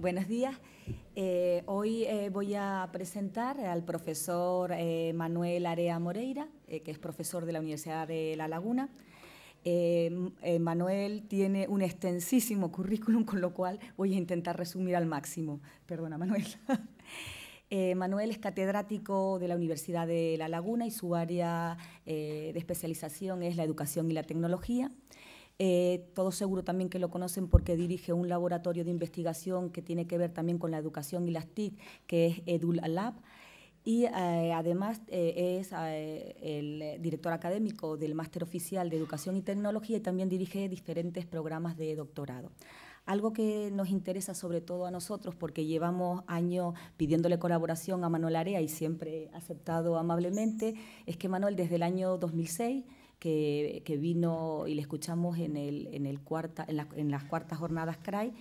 Buenos días. Eh, hoy eh, voy a presentar al profesor eh, Manuel Area Moreira, que es profesor de la Universidad de La Laguna. Manuel tiene un extensísimo currículum, con lo cual voy a intentar resumir al máximo. Perdona, Manuel. Manuel es catedrático de la Universidad de La Laguna y su área de especialización es la educación y la tecnología. Eh, todos seguro también que lo conocen porque dirige un laboratorio de investigación que tiene que ver también con la educación y las TIC, que es EduLab. Y eh, además eh, es el director académico del Máster Oficial de Educación y Tecnología y también dirige diferentes programas de doctorado. Algo que nos interesa sobre todo a nosotros, porque llevamos años pidiéndole colaboración a Manuel Area y siempre aceptado amablemente, es que Manuel desde el año 2006 que, vino y le escuchamos en, el, en, el cuarta, en, las cuartas jornadas CRAI,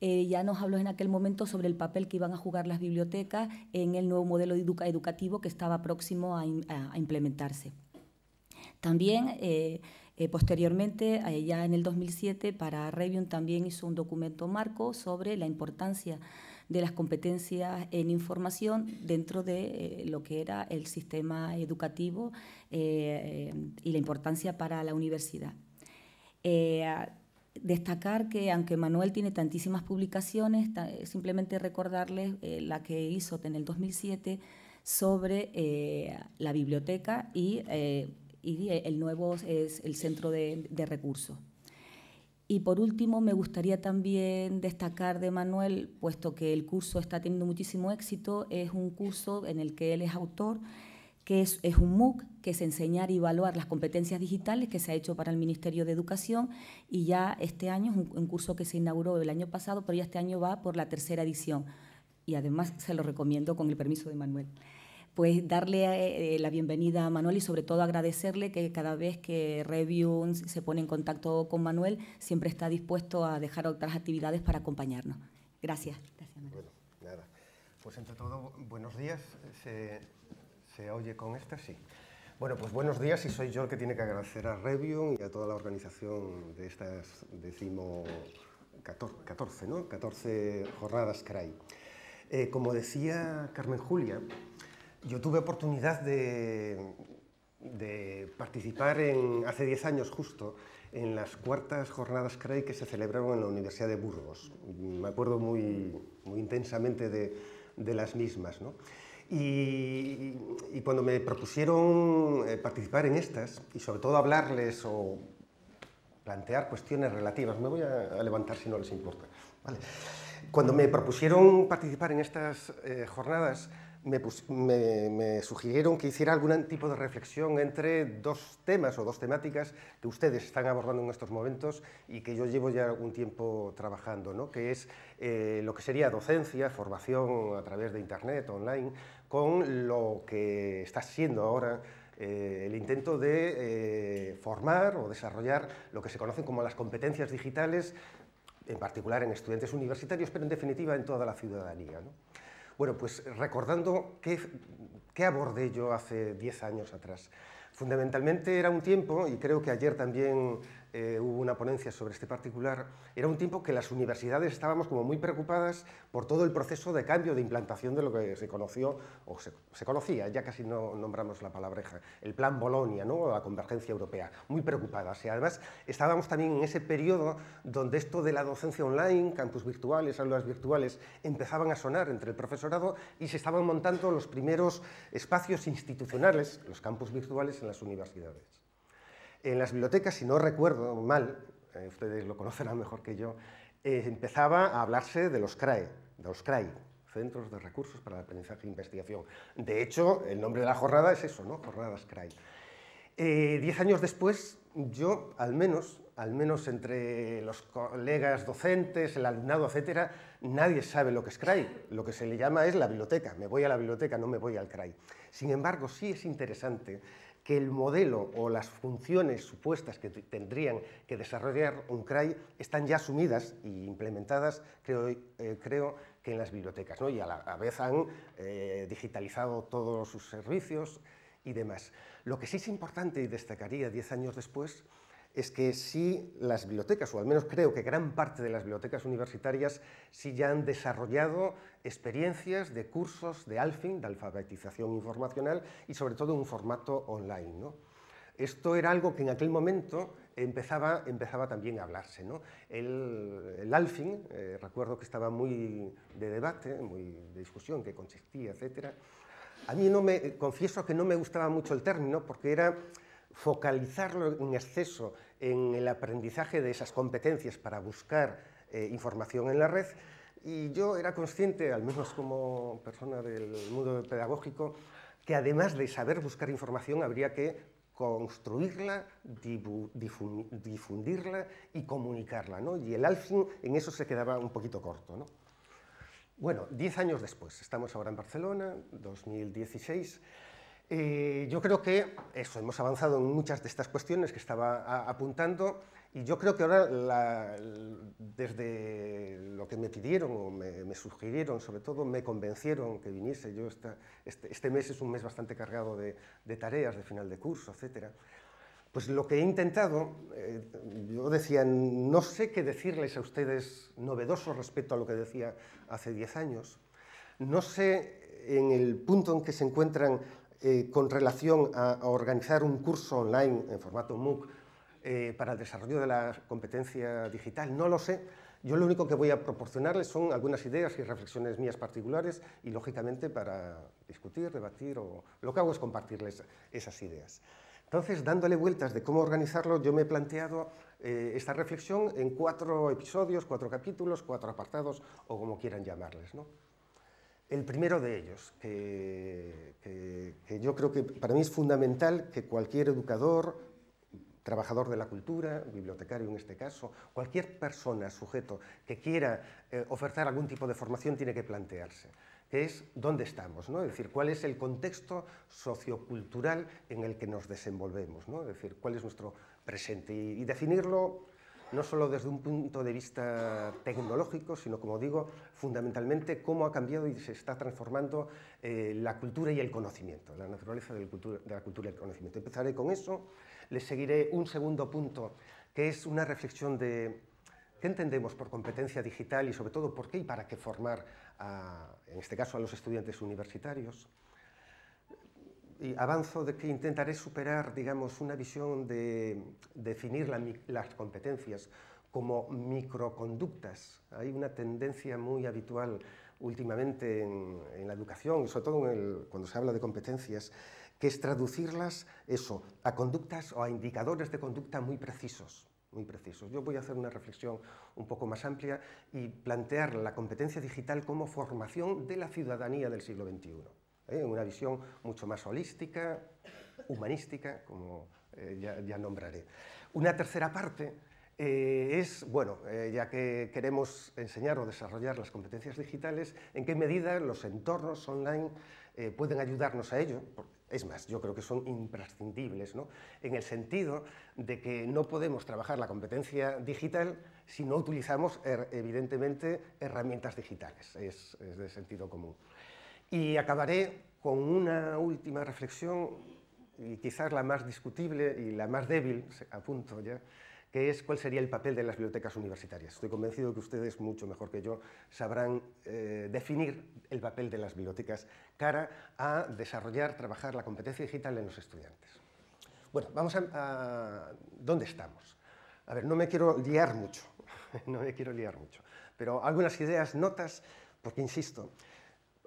eh, ya nos habló en aquel momento sobre el papel que iban a jugar las bibliotecas en el nuevo modelo educativo que estaba próximo a, implementarse. También, eh, eh, posteriormente, ya en el 2007, para Revium también hizo un documento marco sobre la importancia de las competencias en información dentro de eh, lo que era el sistema educativo eh, y la importancia para la universidad. Eh, destacar que aunque Manuel tiene tantísimas publicaciones, simplemente recordarles la que hizo en el 2007 sobre la biblioteca y, el nuevo es el centro de recursos. Y por último, me gustaría también destacar de Manuel, puesto que el curso está teniendo muchísimo éxito, es un curso en el que él es autor, que es, un MOOC, que es enseñar y evaluar las competencias digitales, que se ha hecho para el Ministerio de Educación, y ya este año es un, curso que se inauguró el año pasado, pero ya este año va por la tercera edición. Y además se lo recomiendo con el permiso de Manuel pues darle eh, la bienvenida a Manuel y sobre todo agradecerle que cada vez que Review se pone en contacto con Manuel siempre está dispuesto a dejar otras actividades para acompañarnos. Gracias. Bueno, nada. Pues entre todo, buenos días. ¿Se, ¿Se, oye con esta? Sí. Bueno, pues buenos días y soy yo el que tiene que agradecer a Review y a toda la organización de estas decimo 14, ¿no? 14 jornadas CRAI. Eh, como decía Carmen Julia, yo tuve oportunidad de, participar hace 10 años justo en las cuartas jornadas CREI que se celebraron en la Universidad de Burgos. Me acuerdo muy, muy intensamente de, las mismas. Y, cuando me propusieron eh, participar en estas, y sobre todo hablarles o plantear cuestiones relativas, me voy a, levantar si no les importa. Cuando me propusieron participar en estas eh, jornadas, me, sugirieron que hiciera algún tipo de reflexión entre dos temas o dos temáticas que ustedes están abordando en estos momentos y que yo llevo ya algún tiempo trabajando, ¿no? que es eh, lo que sería docencia, formación a través de Internet, online, con lo que está siendo ahora eh, el intento de eh, formar o desarrollar lo que se conocen como las competencias digitales, en particular en estudiantes universitarios, pero en definitiva en toda la ciudadanía. ¿no? Bueno, pues recordando qué, abordé yo hace 10 años atrás. Fundamentalmente era un tiempo, y creo que ayer también eh, hubo una ponencia sobre este particular, era un tiempo que las universidades estábamos como muy preocupadas por todo el proceso de cambio, de implantación de lo que se conoció, o se, conocía, ya casi no nombramos la palabreja, el plan Bolonia, ¿no? la convergencia europea, muy preocupadas. Y además estábamos también en ese periodo donde esto de la docencia online, campus virtuales, aulas virtuales, empezaban a sonar entre el profesorado y se estaban montando los primeros espacios institucionales, los campus virtuales en las universidades. En las bibliotecas, si no recuerdo mal, eh, ustedes lo conocerán mejor que yo, eh, empezaba a hablarse de los CRAE, de los Centros de Recursos para el Aprendizaje e Investigación. De hecho, el nombre de la jornada es eso, ¿no? Jornadas CRAI. Eh, diez años después, yo, al menos, al menos entre los colegas docentes, el alumnado, etcétera, nadie sabe lo que es CRAI. Lo que se le llama es la biblioteca. Me voy a la biblioteca, no me voy al CRAI. Sin embargo, sí es interesante que el modelo o las funciones supuestas que tendrían que desarrollar un CRAI están ya asumidas e implementadas, creo, eh, creo que en las bibliotecas, ¿no? y a la vez han eh, digitalizado todos sus servicios y demás. Lo que sí es importante y destacaría diez años después es que sí las bibliotecas, o al menos creo que gran parte de las bibliotecas universitarias, sí ya han desarrollado experiencias de cursos de ALFIN, de alfabetización informacional, y sobre todo un formato online. Esto era algo que en aquel momento empezaba, empezaba también a hablarse. El, el, ALFIN, eh, recuerdo que estaba muy de debate, muy de discusión, qué consistía, etc. A mí no me, confieso que no me gustaba mucho el término porque era focalizarlo en exceso en el aprendizaje de esas competencias para buscar eh, información en la red. Y yo era consciente, al menos como persona del mundo pedagógico, que además de saber buscar información habría que construirla, difundirla y comunicarla. ¿no? Y el ALFIN en eso se quedaba un poquito corto. ¿no? Bueno, diez años después, estamos ahora en Barcelona, 2016, eh, yo creo que eso, hemos avanzado en muchas de estas cuestiones que estaba apuntando y yo creo que ahora, desde lo que me pidieron o me, sugirieron, sobre todo me convencieron que viniese, yo este, este, mes es un mes bastante cargado de, tareas, de final de curso, etc. Pues lo que he intentado, eh, yo decía, no sé qué decirles a ustedes novedoso respecto a lo que decía hace 10 años, no sé en el punto en que se encuentran eh, con relación a, organizar un curso online en formato MOOC eh, para el desarrollo de la competencia digital, no lo sé. Yo lo único que voy a proporcionarles son algunas ideas y reflexiones mías particulares y, lógicamente, para discutir, debatir, o lo que hago es compartirles esas ideas. Entonces, dándole vueltas de cómo organizarlo, yo me he planteado eh, esta reflexión en cuatro episodios, cuatro capítulos, cuatro apartados, o como quieran llamarles. ¿no? El primero de ellos, que, yo creo que para mí es fundamental que cualquier educador, trabajador de la cultura, bibliotecario en este caso, cualquier persona, sujeto que quiera eh, ofertar algún tipo de formación tiene que plantearse, que es dónde estamos, ¿no? es decir, cuál es el contexto sociocultural en el que nos desenvolvemos, ¿no? es decir, cuál es nuestro presente y definirlo no solo desde un punto de vista tecnológico, sino, como digo, fundamentalmente cómo ha cambiado y se está transformando eh, la cultura y el conocimiento, la naturaleza de la, cultura, y el conocimiento. Empezaré con eso, les seguiré un segundo punto, que es una reflexión de qué entendemos por competencia digital y, sobre todo, por qué y para qué formar, en este caso, a los estudiantes universitarios avanzo de que intentaré superar, digamos, una visión de definir las competencias como microconductas. Hay una tendencia muy habitual últimamente en, la educación, y sobre todo cuando se habla de competencias, que es traducirlas, eso, a conductas o a indicadores de conducta muy precisos. Muy precisos. Yo voy a hacer una reflexión un poco más amplia y plantear la competencia digital como formación de la ciudadanía del siglo XXI. ¿Eh? una visión mucho más holística, humanística, como eh, ya, nombraré. Una tercera parte eh, es, bueno, ya que queremos enseñar o desarrollar las competencias digitales, en qué medida los entornos online pueden ayudarnos a ello. Es más, yo creo que son imprescindibles, ¿no? en el sentido de que no podemos trabajar la competencia digital si no utilizamos, er, evidentemente, herramientas digitales. Es, es de sentido común. Y acabaré con una última reflexión, y quizás la más discutible y la más débil, a punto ya, que es cuál sería el papel de las bibliotecas universitarias. Estoy convencido que ustedes, mucho mejor que yo, sabrán eh, definir el papel de las bibliotecas cara a desarrollar, trabajar la competencia digital en los estudiantes. Bueno, vamos a, a... ¿Dónde estamos? A ver, no me quiero liar mucho, no me quiero liar mucho, pero algunas ideas, notas, porque insisto,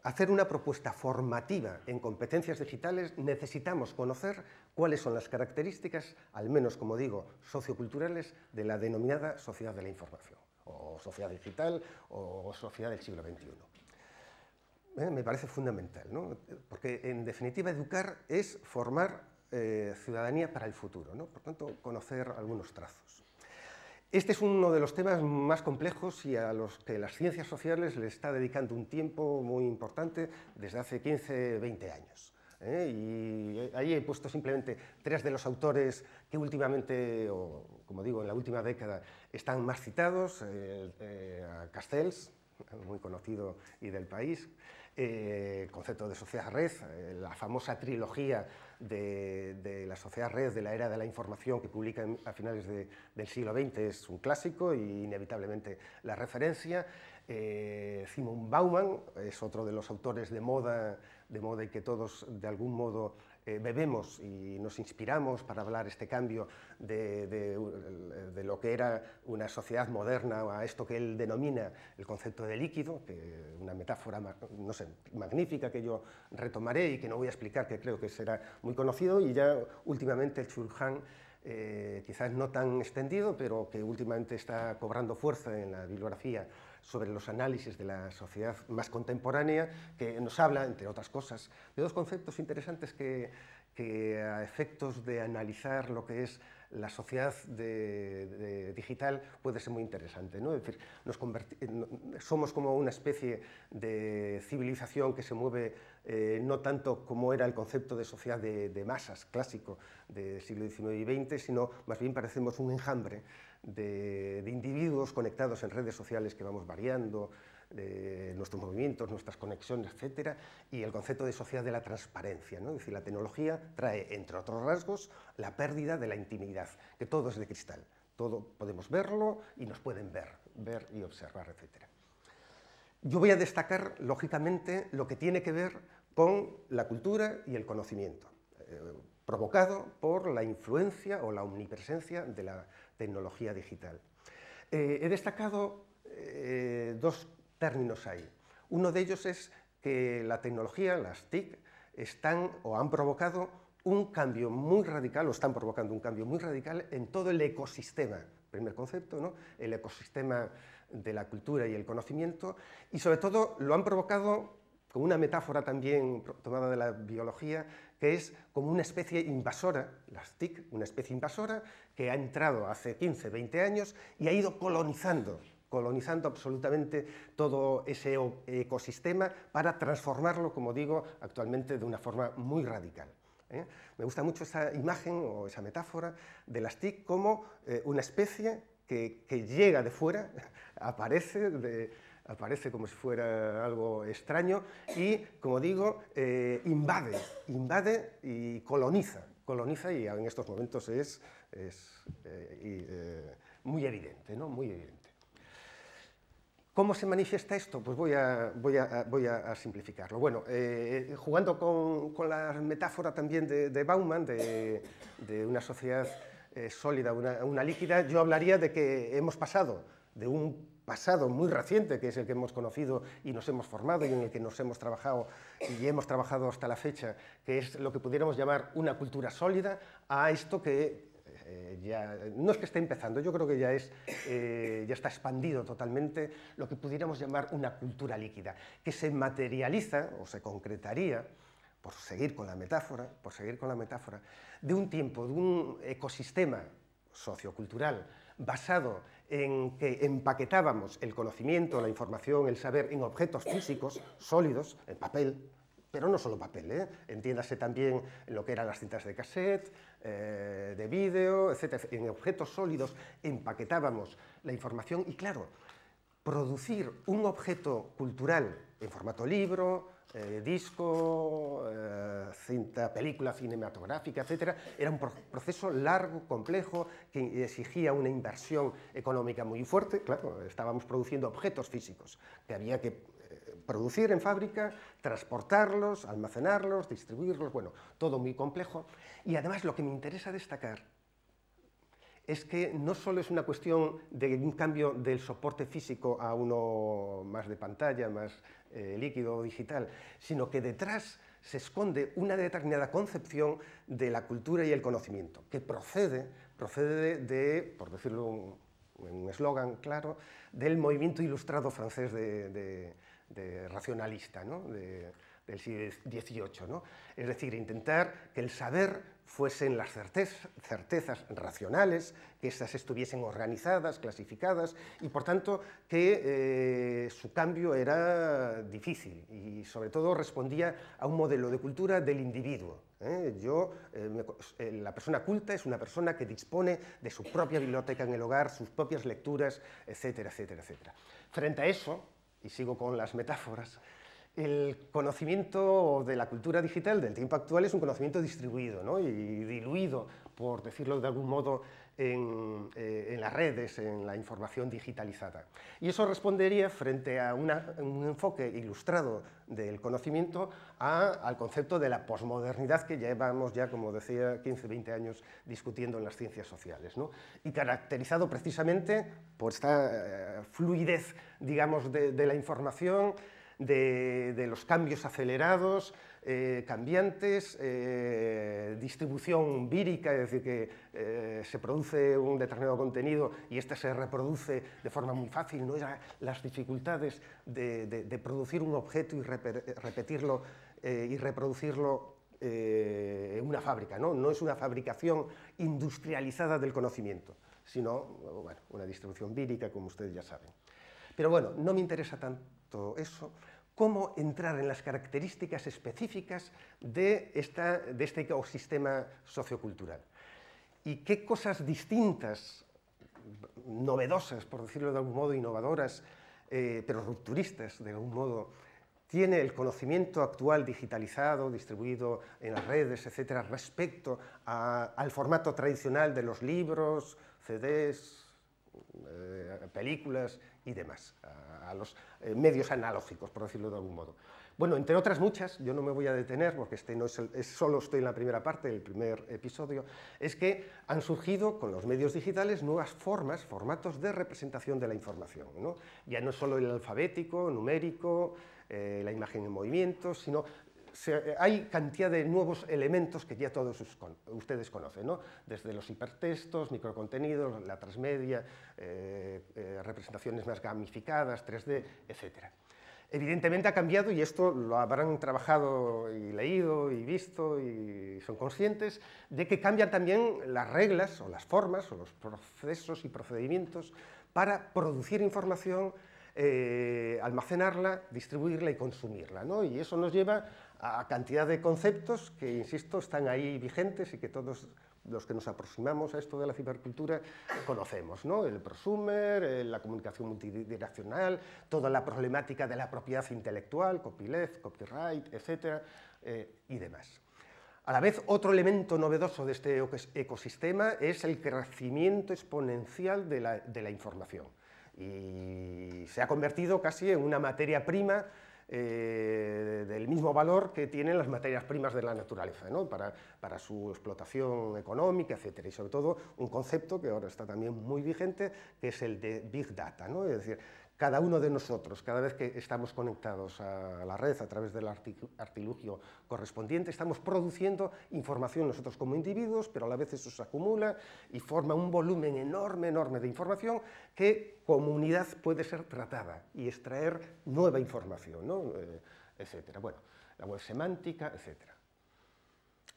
hacer una propuesta formativa en competencias digitales necesitamos conocer cuáles son las características, al menos como digo, socioculturales de la denominada sociedad de la información, o sociedad digital, o sociedad del siglo XXI. Eh, me parece fundamental, ¿no? porque en definitiva educar es formar eh, ciudadanía para el futuro, ¿no? por tanto conocer algunos trazos. Este es uno de los temas más complejos y a los que las ciencias sociales le está dedicando un tiempo muy importante desde hace 15, 20 años. ¿eh? Y ahí he puesto simplemente tres de los autores que últimamente, o como digo, en la última década, están más citados. Eh, eh, Castells, muy conocido y del país, el concepto de sociedad red, la famosa trilogía de, la sociedad red de la era de la información que publica a finales del siglo XX es un clásico y inevitablemente la referencia. Simon Bauman es otro de los autores de moda, de moda y que todos de algún modo eh, bebemos y nos inspiramos para hablar este cambio de, lo que era una sociedad moderna a esto que él denomina el concepto de líquido, que una metáfora no sé, magnífica que yo retomaré y que no voy a explicar, que creo que será muy conocido, y ya últimamente el Chulhan eh, quizás no tan extendido, pero que últimamente está cobrando fuerza en la bibliografía sobre los análisis de la sociedad más contemporánea, que nos habla, entre otras cosas, de dos conceptos interesantes que, a efectos de analizar lo que es la sociedad digital puede ser muy interesante. ¿no? Decir, nos somos como una especie de civilización que se mueve eh, no tanto como era el concepto de sociedad de, masas clásico del siglo XIX y XX, sino más bien parecemos un enjambre de, individuos conectados en redes sociales que vamos variando, de nuestros movimientos, nuestras conexiones, etcétera, y el concepto de sociedad de la transparencia. ¿no? Es decir, la tecnología trae, entre otros rasgos, la pérdida de la intimidad, que todo es de cristal, todo podemos verlo y nos pueden ver, ver y observar, etcétera. Yo voy a destacar, lógicamente, lo que tiene que ver con la cultura y el conocimiento, eh, provocado por la influencia o la omnipresencia de la tecnología digital. Eh, he destacado eh, dos términos ahí. Uno de ellos es que la tecnología, las TIC, están o han provocado un cambio muy radical, o están provocando un cambio muy radical en todo el ecosistema. Primer concepto, ¿no? el ecosistema de la cultura y el conocimiento, y sobre todo lo han provocado con una metáfora también tomada de la biología, que es como una especie invasora, las TIC, una especie invasora que ha entrado hace 15, 20 años y ha ido colonizando, colonizando absolutamente todo ese ecosistema para transformarlo, como digo, actualmente de una forma muy radical. ¿eh? Me gusta mucho esa imagen o esa metáfora de las TIC como eh, una especie que, que llega de fuera, aparece de, aparece como si fuera algo extraño y, como digo, eh, invade, invade y coloniza, coloniza y en estos momentos es, es eh, eh, muy evidente, ¿no? Muy evidente. ¿Cómo se manifiesta esto? Pues voy a, voy a, voy a simplificarlo. Bueno, jugando con, con, la metáfora también de, Bauman, de, de, una sociedad sólida, una líquida, yo hablaría de que hemos pasado de un pasado muy reciente, que es el que hemos conocido y nos hemos formado y en el que nos hemos trabajado y hemos trabajado hasta la fecha, que es lo que pudiéramos llamar una cultura sólida, a esto que eh, ya, no es que esté empezando, yo creo que ya, es, eh, ya está expandido totalmente lo que pudiéramos llamar una cultura líquida, que se materializa o se concretaría, por seguir con la metáfora, por seguir con la metáfora, de un tiempo, de un ecosistema sociocultural basado en que empaquetábamos el conocimiento, la información, el saber en objetos físicos sólidos, en papel, pero no solo papel, ¿eh? entiéndase también lo que eran las cintas de cassette, eh, de vídeo, etc. En objetos sólidos empaquetábamos la información y, claro, producir un objeto cultural en formato libro, eh, disco, eh, cinta, película cinematográfica, etc. Era un proceso largo, complejo, que exigía una inversión económica muy fuerte. Claro, estábamos produciendo objetos físicos que había que eh, producir en fábrica, transportarlos, almacenarlos, distribuirlos, bueno, todo muy complejo. Y además lo que me interesa destacar es que no solo es una cuestión de un cambio del soporte físico a uno más de pantalla, más eh, líquido o digital, sino que detrás se esconde una determinada concepción de la cultura y el conocimiento, que procede, procede de, por decirlo en un eslogan claro, del movimiento ilustrado francés de, racionalista, del siglo XVIII. ¿no? Es decir, intentar que el saber fuesen las certezas racionales, que éstas estuviesen organizadas, clasificadas, y por tanto que eh, su cambio era difícil y sobre todo respondía a un modelo de cultura del individuo. ¿eh? Yo, eh, la persona culta es una persona que dispone de su propia biblioteca en el hogar, sus propias lecturas, etcétera, etcétera, etcétera. Frente a eso, y sigo con las metáforas, el conocimiento de la cultura digital del tiempo actual es un conocimiento distribuido y diluido, por decirlo de algún modo, eh, en, las redes, en la información digitalizada. Y eso respondería, frente a un enfoque ilustrado del conocimiento, al concepto de la posmodernidad que llevamos ya, como decía, 15, 20 años discutiendo en las ciencias sociales, y caracterizado precisamente por esta eh, fluidez, digamos, de la información, de, los cambios acelerados, eh, cambiantes, eh, distribución vírica, es decir, que eh, se produce un determinado contenido y este se reproduce de forma muy fácil, no las dificultades de, producir un objeto y repetirlo y reproducirlo en una fábrica, ¿no? no es una fabricación industrializada del conocimiento, sino una distribución vírica, como ustedes ya saben. Pero bueno, no me interesa tanto eso, cómo entrar en las características específicas de, este ecosistema sociocultural. Y qué cosas distintas, novedosas, por decirlo de algún modo, innovadoras, eh, pero rupturistas de algún modo, tiene el conocimiento actual digitalizado, distribuido en las redes, etcétera, respecto al formato tradicional de los libros, CDs, eh, películas y demás, a, los eh, medios analógicos, por decirlo de algún modo. Bueno, entre otras muchas, yo no me voy a detener porque este no es, solo estoy en la primera parte, el primer episodio, es que han surgido con los medios digitales nuevas formas, formatos de representación de la información. Ya no solo el alfabético, numérico, eh, la imagen en movimiento, sino hay cantidad de nuevos elementos que ya todos ustedes conocen, ¿no? desde los hipertextos, microcontenidos, la transmedia, eh, eh, representaciones más gamificadas, 3D, etc. Evidentemente ha cambiado y esto lo habrán trabajado y leído y visto y son conscientes de que cambian también las reglas o las formas o los procesos y procedimientos para producir información eh, almacenarla, distribuirla y consumirla. ¿no? Y eso nos lleva a cantidad de conceptos que, insisto, están ahí vigentes y que todos los que nos aproximamos a esto de la cibercultura conocemos, ¿no? El prosumer, eh, la comunicación multidireccional, toda la problemática de la propiedad intelectual, copyleft, copyright, etcétera, eh, y demás. A la vez, otro elemento novedoso de este ecosistema es el crecimiento exponencial de la, de la información. Y se ha convertido casi en una materia prima eh, del mismo valor que tienen las materias primas de la naturaleza, ¿no? para, para, su explotación económica, etc. Y sobre todo un concepto que ahora está también muy vigente, que es el de Big Data, ¿no? es decir, cada uno de nosotros, cada vez que estamos conectados a la red a través del artilugio correspondiente, estamos produciendo información nosotros como individuos, pero a la vez eso se acumula y forma un volumen enorme, enorme de información que como unidad puede ser tratada y extraer nueva información, ¿no? Eh, etcétera. Bueno, la web semántica, etcétera.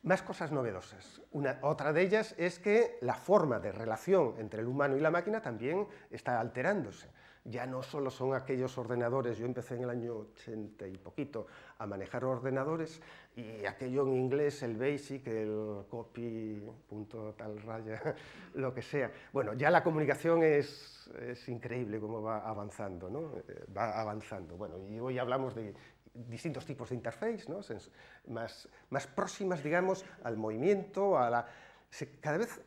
Más cosas novedosas. Una, otra de ellas es que la forma de relación entre el humano y la máquina también está alterándose ya no solo son aquellos ordenadores, yo empecé en el año 80 y poquito a manejar ordenadores y aquello en inglés, el basic, el copy, punto tal raya, lo que sea. Bueno, ya la comunicación es, es increíble cómo va avanzando, ¿no? Eh, va avanzando. Bueno, y hoy hablamos de distintos tipos de interface, ¿no? más, más próximas, digamos, al movimiento, a la... Cada vez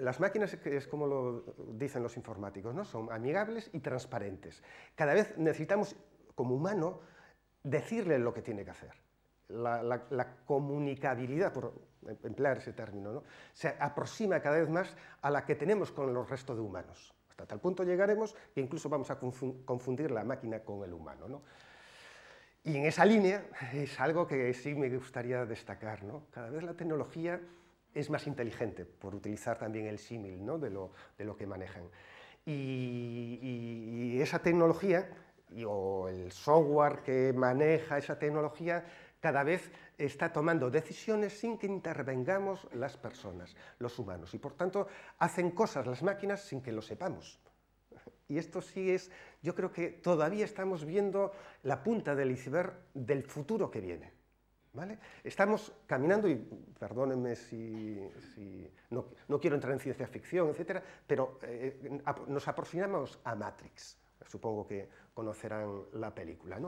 las máquinas, es como lo dicen los informáticos, ¿no? son amigables y transparentes. Cada vez necesitamos, como humano, decirle lo que tiene que hacer. La, comunicabilidad, por emplear ese término, se aproxima cada vez más a la que tenemos con los restos de humanos. Hasta tal punto llegaremos que incluso vamos a confundir la máquina con el humano. Y en esa línea es algo que sí me gustaría destacar. ¿no? Cada vez la tecnología es más inteligente, por utilizar también el símil ¿no? de, lo, de, lo, que manejan. Y, esa tecnología, o el software que maneja esa tecnología, cada vez está tomando decisiones sin que intervengamos las personas, los humanos, y por tanto hacen cosas las máquinas sin que lo sepamos. Y esto sí es, yo creo que todavía estamos viendo la punta del iceberg del futuro que viene. Estamos caminando, y perdónenme si, no, quiero entrar en ciencia ficción, etcétera, pero eh, nos aproximamos a Matrix. Supongo que conocerán la película.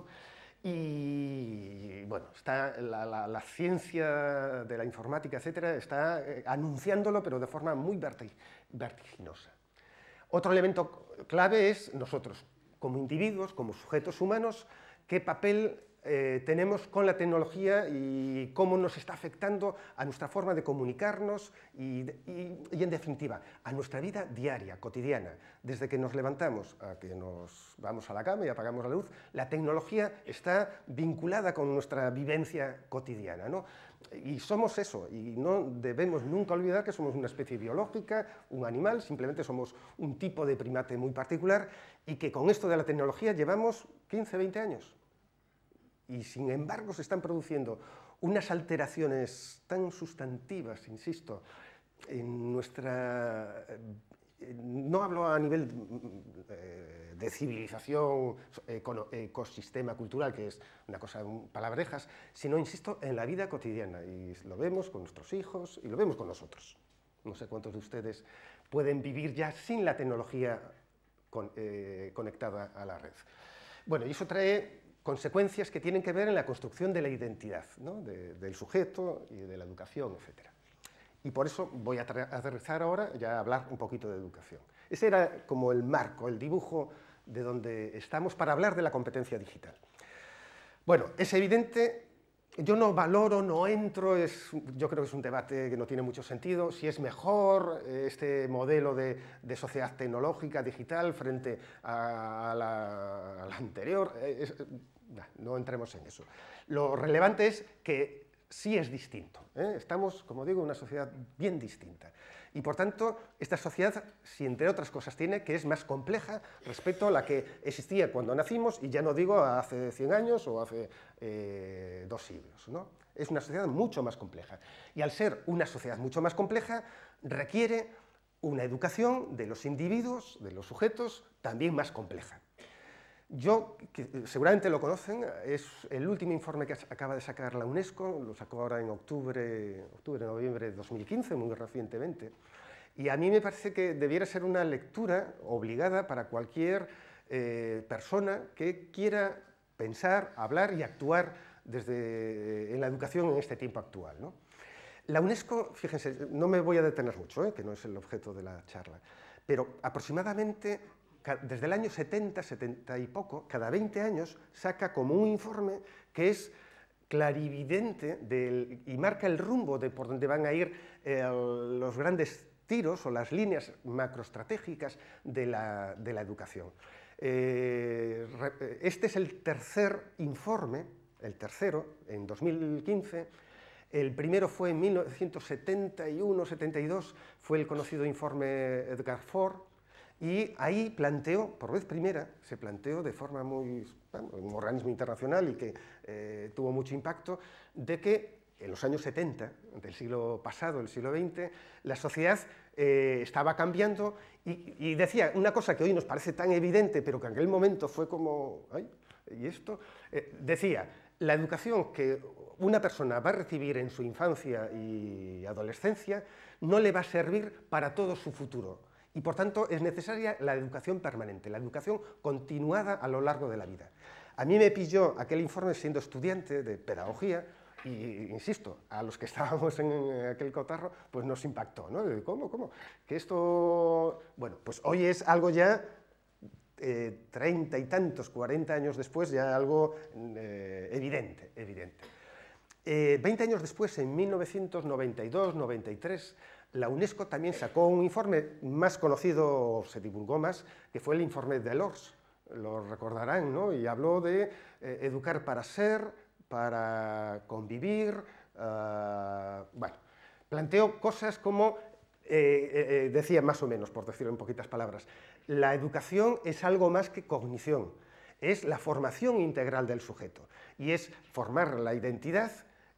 y bueno, está la, ciencia de la informática, etcétera, está eh, anunciándolo, pero de forma muy vertiginosa. Otro elemento clave es nosotros, como individuos, como sujetos humanos, qué papel eh, tenemos con la tecnología y cómo nos está afectando a nuestra forma de comunicarnos y, en definitiva, a nuestra vida diaria, cotidiana. Desde que nos levantamos a que nos vamos a la cama y apagamos la luz, la tecnología está vinculada con nuestra vivencia cotidiana. ¿no? Y somos eso, y no debemos nunca olvidar que somos una especie biológica, un animal, simplemente somos un tipo de primate muy particular y que con esto de la tecnología llevamos 15, 20 años y sin embargo se están produciendo unas alteraciones tan sustantivas, insisto, en nuestra... No hablo a nivel eh, de civilización, ecosistema cultural, que es una cosa, palabrejas, sino, insisto, en la vida cotidiana. Y lo vemos con nuestros hijos y lo vemos con nosotros. No sé cuántos de ustedes pueden vivir ya sin la tecnología eh, conectada a la red. Bueno, y eso trae consecuencias que tienen que ver en la construcción de la identidad del sujeto y de la educación, etc. Y por eso voy a aterrizar ahora ya a hablar un poquito de educación. Ese era como el marco, el dibujo de donde estamos para hablar de la competencia digital. Bueno, es evidente, yo no valoro, no entro, yo creo que es un debate que no tiene mucho sentido, si es mejor eh, este modelo de, sociedad tecnológica, digital, frente a la, anterior no entremos en eso. Lo relevante es que sí es distinto. ¿eh? Estamos, como digo, en una sociedad bien distinta. Y por tanto, esta sociedad, si entre otras cosas tiene, que es más compleja respecto a la que existía cuando nacimos, y ya no digo hace 100 años o hace eh, dos siglos. Es una sociedad mucho más compleja. Y al ser una sociedad mucho más compleja, requiere una educación de los individuos, de los sujetos, también más compleja. Yo, que seguramente lo conocen, es el último informe que acaba de sacar la UNESCO, lo sacó ahora en octubre, octubre noviembre de 2015, muy recientemente, y a mí me parece que debiera ser una lectura obligada para cualquier eh, persona que quiera pensar, hablar y actuar desde, en la educación en este tiempo actual. La UNESCO, fíjense, no me voy a detener mucho, ¿eh? que no es el objeto de la charla, pero aproximadamente desde el año 70, 70 y poco, cada 20 años, saca como un informe que es clarividente y marca el rumbo de por donde van a ir eh, los grandes tiros o las líneas macroestratégicas de la, educación. Eh, este es el tercer informe, el tercero, en 2015, el primero fue en 1971-72, fue el conocido informe Edgar Ford, y ahí planteó, por vez primera, se planteó de forma muy, un organismo internacional y que eh, tuvo mucho impacto, de que en los años 70 del siglo pasado, del siglo XX, la sociedad eh, estaba cambiando y, decía una cosa que hoy nos parece tan evidente, pero que en aquel momento fue como, ¿ay? ¿Y esto? Eh, decía, la educación que una persona va a recibir en su infancia y adolescencia no le va a servir para todo su futuro y por tanto es necesaria la educación permanente, la educación continuada a lo largo de la vida. A mí me pilló aquel informe siendo estudiante de pedagogía y, insisto, a los que estábamos en aquel cotarro, pues nos impactó, ¿no? ¿Cómo, cómo? Que esto, bueno, pues hoy es algo ya eh, treinta y tantos, cuarenta años después, ya algo eh, evidente, evidente. Eh, veinte años después, en 1992-93, la UNESCO también sacó un informe más conocido, se divulgó más, que fue el informe de Lors, lo recordarán, ¿no? y habló de eh, educar para ser, para convivir, ah, bueno, planteó cosas como, eh, eh, decía más o menos, por decirlo en poquitas palabras, la educación es algo más que cognición, es la formación integral del sujeto, y es formar la identidad,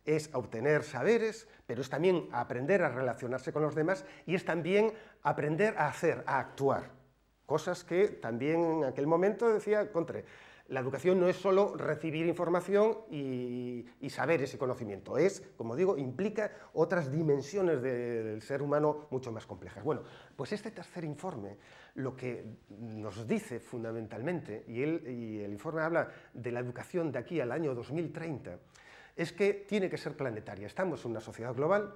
es obtener saberes, pero es también aprender a relacionarse con los demás y es también aprender a hacer, a actuar. Cosas que también en aquel momento decía Contre, La educación no es solo recibir información y, saber ese conocimiento, es, como digo, implica otras dimensiones del ser humano mucho más complejas. Bueno, pues este tercer informe lo que nos dice fundamentalmente, y, y el informe habla de la educación de aquí al año 2030, es que tiene que ser planetaria. Estamos en una sociedad global,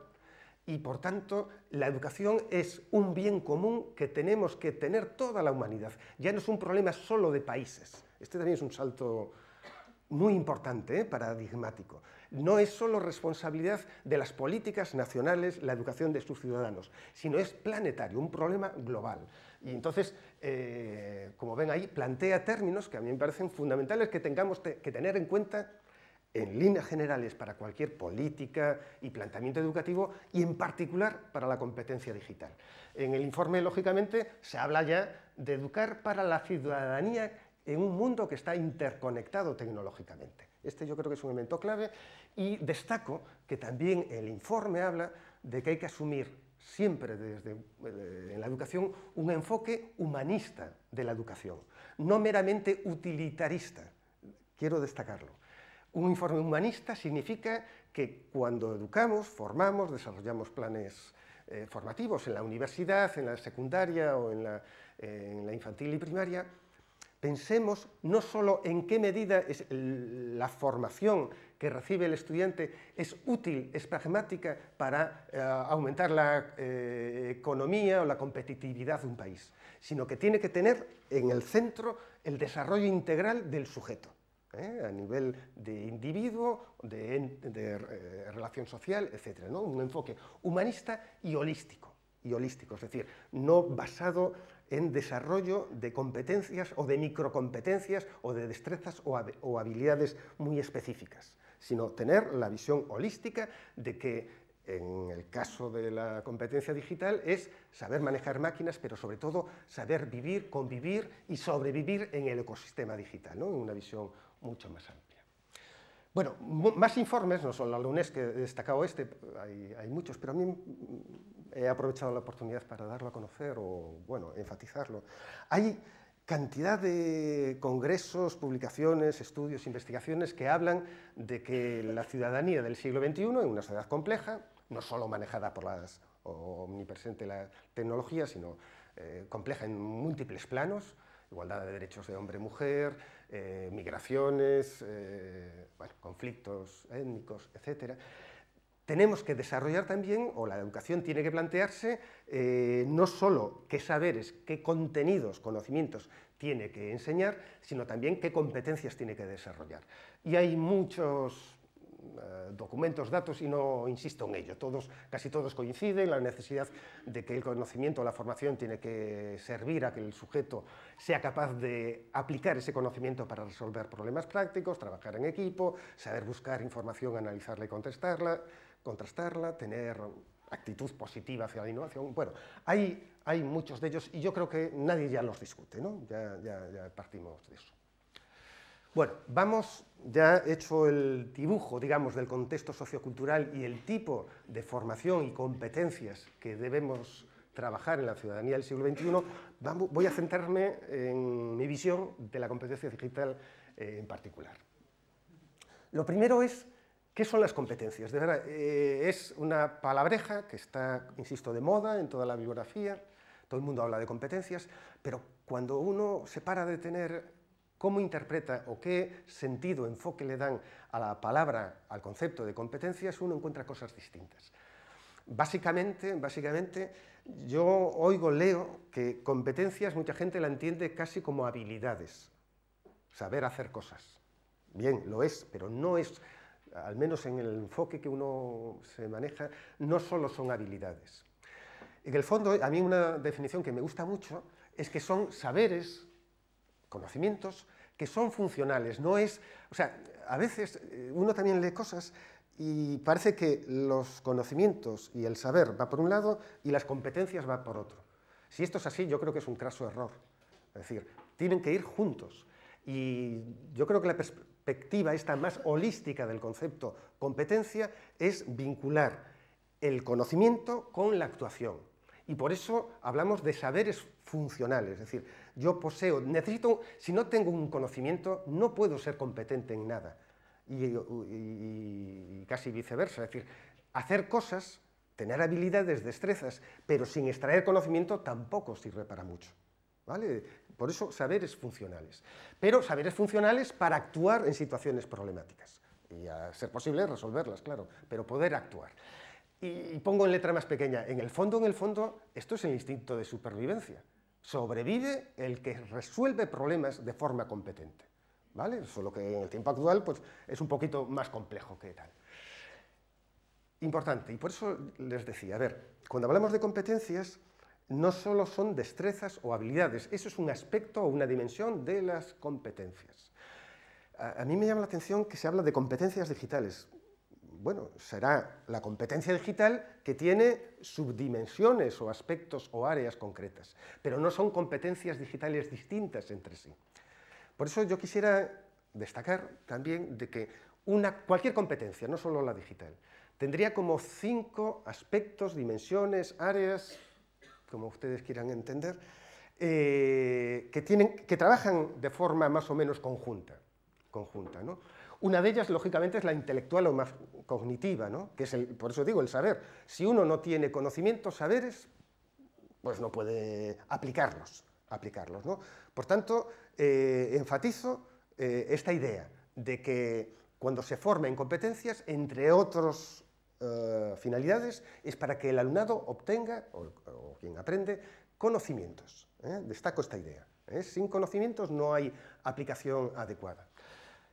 y por tanto la educación es un bien común que tenemos que tener toda la humanidad. Ya no es un problema solo de países. Este también es un salto muy importante, ¿eh? paradigmático. No es solo responsabilidad de las políticas nacionales la educación de sus ciudadanos, sino es planetario, un problema global. Y entonces, eh, como ven ahí, plantea términos que a mí me parecen fundamentales que tengamos que tener en cuenta en líneas generales para cualquier política y planteamiento educativo y en particular para la competencia digital. En el informe, lógicamente, se habla ya de educar para la ciudadanía en un mundo que está interconectado tecnológicamente. Este yo creo que es un elemento clave y destaco que también el informe habla de que hay que asumir siempre desde eh, en la educación un enfoque humanista de la educación, no meramente utilitarista. Quiero destacarlo. Un informe humanista significa que cuando educamos, formamos, desarrollamos planes eh, formativos en la universidad, en la secundaria o en la, en la, infantil y primaria, pensemos no solo en qué medida es la formación que recibe el estudiante es útil, es pragmática para eh, aumentar la eh, economía o la competitividad de un país, sino que tiene que tener en el centro el desarrollo integral del sujeto. ¿Eh? a nivel de individuo, de, eh, relación social, etc. Un enfoque humanista y holístico, holístico, es decir, no basado en desarrollo de competencias o de microcompetencias o de destrezas o, habilidades muy específicas, sino tener la visión holística de que en el caso de la competencia digital es saber manejar máquinas, pero sobre todo saber vivir, convivir y sobrevivir en el ecosistema digital, ¿no? una visión mucho más amplia. Bueno, más informes, no solo la lunes que he destacado este, hay, muchos, pero a mí he aprovechado la oportunidad para darlo a conocer o, bueno, enfatizarlo. Hay cantidad de congresos, publicaciones, estudios, investigaciones que hablan de que la ciudadanía del siglo XXI, en una sociedad compleja, no solo manejada por las omnipresente la tecnología, sino eh, compleja en múltiples planos, igualdad de derechos de hombre-mujer, eh, migraciones, eh, conflictos étnicos, etc., tenemos que desarrollar también, o la educación tiene que plantearse, eh, no solo qué saberes, qué contenidos, conocimientos tiene que enseñar, sino también qué competencias tiene que desarrollar. Y hay muchos documentos, datos, y no insisto en ello. Todos, casi todos coinciden, la necesidad de que el conocimiento, la formación tiene que servir a que el sujeto sea capaz de aplicar ese conocimiento para resolver problemas prácticos, trabajar en equipo, saber buscar información, analizarla y contestarla, contrastarla, tener actitud positiva hacia la innovación. Bueno, hay, hay muchos de ellos y yo creo que nadie ya los discute, ¿no? ya, ya partimos de eso. Bueno, vamos, ya hecho el dibujo, digamos, del contexto sociocultural y el tipo de formación y competencias que debemos trabajar en la ciudadanía del siglo XXI, voy a centrarme en mi visión de la competencia digital eh, en particular. Lo primero es, ¿qué son las competencias? De verdad, eh, es una palabreja que está, insisto, de moda en toda la bibliografía, todo el mundo habla de competencias, pero cuando uno se para de tener cómo interpreta o qué sentido, enfoque le dan a la palabra, al concepto de competencias, uno encuentra cosas distintas. Básicamente, básicamente, yo oigo, leo que competencias mucha gente la entiende casi como habilidades, saber hacer cosas. Bien, lo es, pero no es, al menos en el enfoque que uno se maneja, no solo son habilidades. En el fondo, a mí una definición que me gusta mucho es que son saberes conocimientos que son funcionales, no es, o sea, a veces eh, uno también lee cosas y parece que los conocimientos y el saber va por un lado y las competencias va por otro. Si esto es así, yo creo que es un craso error. Es decir, tienen que ir juntos. Y yo creo que la perspectiva esta más holística del concepto competencia es vincular el conocimiento con la actuación. Y por eso hablamos de saberes funcionales, es decir, Yo poseo, necesito, si no tengo un conocimiento, no puedo ser competente en nada. Y, casi viceversa. Es decir, hacer cosas, tener habilidades, destrezas, pero sin extraer conocimiento tampoco sirve para mucho. ¿vale? Por eso, saberes funcionales. Pero saberes funcionales para actuar en situaciones problemáticas. Y a ser posible resolverlas, claro, pero poder actuar. Y pongo en letra más pequeña, en el fondo, en el fondo, esto es el instinto de supervivencia. Sobrevive el que resuelve problemas de forma competente. ¿Vale? Solo que en el tiempo actual pues, es un poquito más complejo que tal. Importante, y por eso les decía, a ver, cuando hablamos de competencias, no solo son destrezas o habilidades, eso es un aspecto o una dimensión de las competencias. A, a mí me llama la atención que se habla de competencias digitales bueno, será la competencia digital que tiene subdimensiones o aspectos o áreas concretas, pero no son competencias digitales distintas entre sí. Por eso yo quisiera destacar también de que una, cualquier competencia, no solo la digital, tendría como cinco aspectos, dimensiones, áreas, como ustedes quieran entender, eh, que, tienen, que trabajan de forma más o menos conjunta. conjunta ¿no? Una de ellas, lógicamente, es la intelectual o más cognitiva, ¿no? que es el, por eso digo, el saber. Si uno no tiene conocimientos, saberes, pues no puede aplicarlos. aplicarlos ¿no? Por tanto, eh, enfatizo eh, esta idea de que cuando se forma en competencias, entre otras eh, finalidades, es para que el alumnado obtenga, o, o quien aprende, conocimientos. Destaco esta idea. Sin conocimientos no hay aplicación adecuada.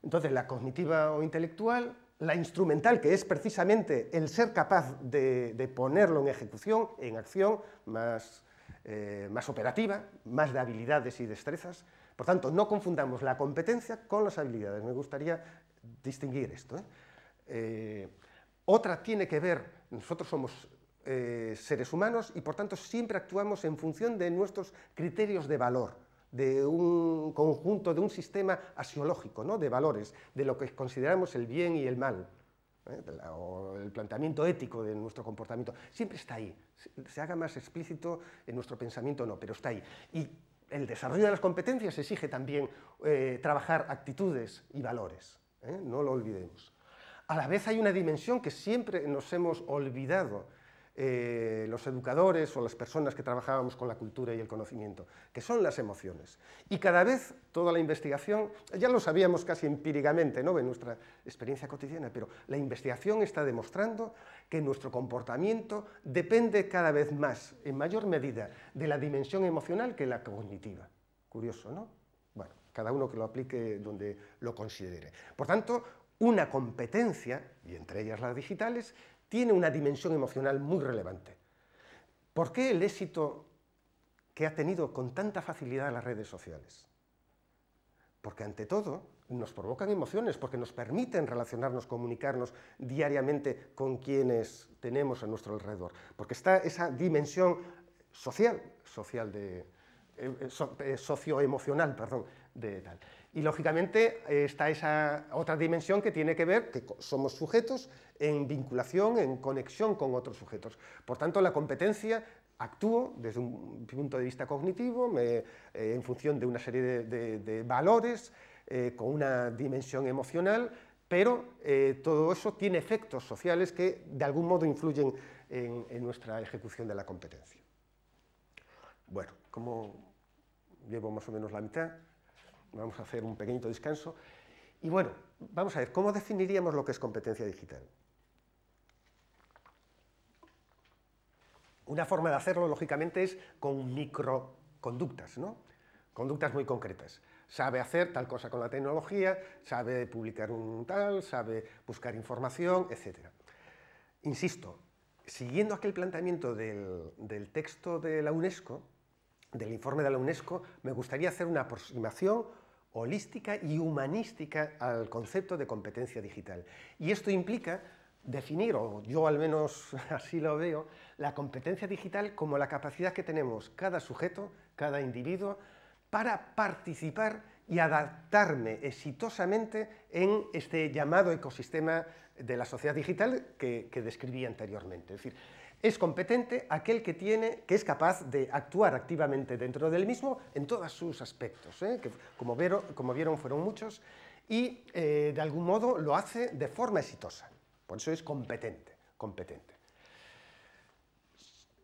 Entonces, la cognitiva o intelectual, la instrumental, que es precisamente el ser capaz de, ponerlo en ejecución, en acción, más, eh, más operativa, más de habilidades y destrezas. Por tanto, no confundamos la competencia con las habilidades. Me gustaría distinguir esto. ¿eh? Eh, otra tiene que ver, nosotros somos seres humanos y por tanto siempre actuamos en función de nuestros criterios de valor de un conjunto, de un sistema asiológico, ¿no? de valores, de lo que consideramos el bien y el mal, ¿eh? o el planteamiento ético de nuestro comportamiento. Siempre está ahí. Se haga más explícito en nuestro pensamiento, no, pero está ahí. Y el desarrollo de las competencias exige también eh, trabajar actitudes y valores, ¿eh? no lo olvidemos. A la vez hay una dimensión que siempre nos hemos olvidado eh, los educadores o las personas que trabajábamos con la cultura y el conocimiento, que son las emociones. Y cada vez toda la investigación, ya lo sabíamos casi empíricamente ¿no? en nuestra experiencia cotidiana, pero la investigación está demostrando que nuestro comportamiento depende cada vez más, en mayor medida, de la dimensión emocional que la cognitiva. Curioso, ¿no? Bueno, cada uno que lo aplique donde lo considere. Por tanto, una competencia, y entre ellas las digitales, tiene una dimensión emocional muy relevante. ¿Por qué el éxito que ha tenido con tanta facilidad las redes sociales? Porque ante todo nos provocan emociones, porque nos permiten relacionarnos, comunicarnos diariamente con quienes tenemos a nuestro alrededor, porque está esa dimensión social, social de, eh, eh, eh, socioemocional, perdón, de tal. Y lógicamente está esa otra dimensión que tiene que ver que somos sujetos en vinculación, en conexión con otros sujetos. Por tanto, la competencia actúo desde un punto de vista cognitivo, eh, en función de una serie de, valores, eh, con una dimensión emocional, pero eh, todo eso tiene efectos sociales que de algún modo influyen en, en nuestra ejecución de la competencia. Bueno, como llevo más o menos la mitad, vamos a hacer un pequeñito descanso. Y bueno, vamos a ver, ¿cómo definiríamos lo que es competencia digital? Una forma de hacerlo, lógicamente, es con microconductas, ¿no? Conductas muy concretas. Sabe hacer tal cosa con la tecnología, sabe publicar un tal, sabe buscar información, etc. Insisto, siguiendo aquel planteamiento del, del texto de la UNESCO, del informe de la UNESCO, me gustaría hacer una aproximación holística y humanística al concepto de competencia digital. Y esto implica definir, o yo al menos así lo veo, la competencia digital como la capacidad que tenemos cada sujeto, cada individuo, para participar y adaptarme exitosamente en este llamado ecosistema de la sociedad digital que, describí anteriormente. Es decir, Es competente aquel que, tiene, que es capaz de actuar activamente dentro del mismo en todos sus aspectos, ¿eh? que como vieron, fueron muchos, y eh, de algún modo lo hace de forma exitosa. Por eso es competente, competente.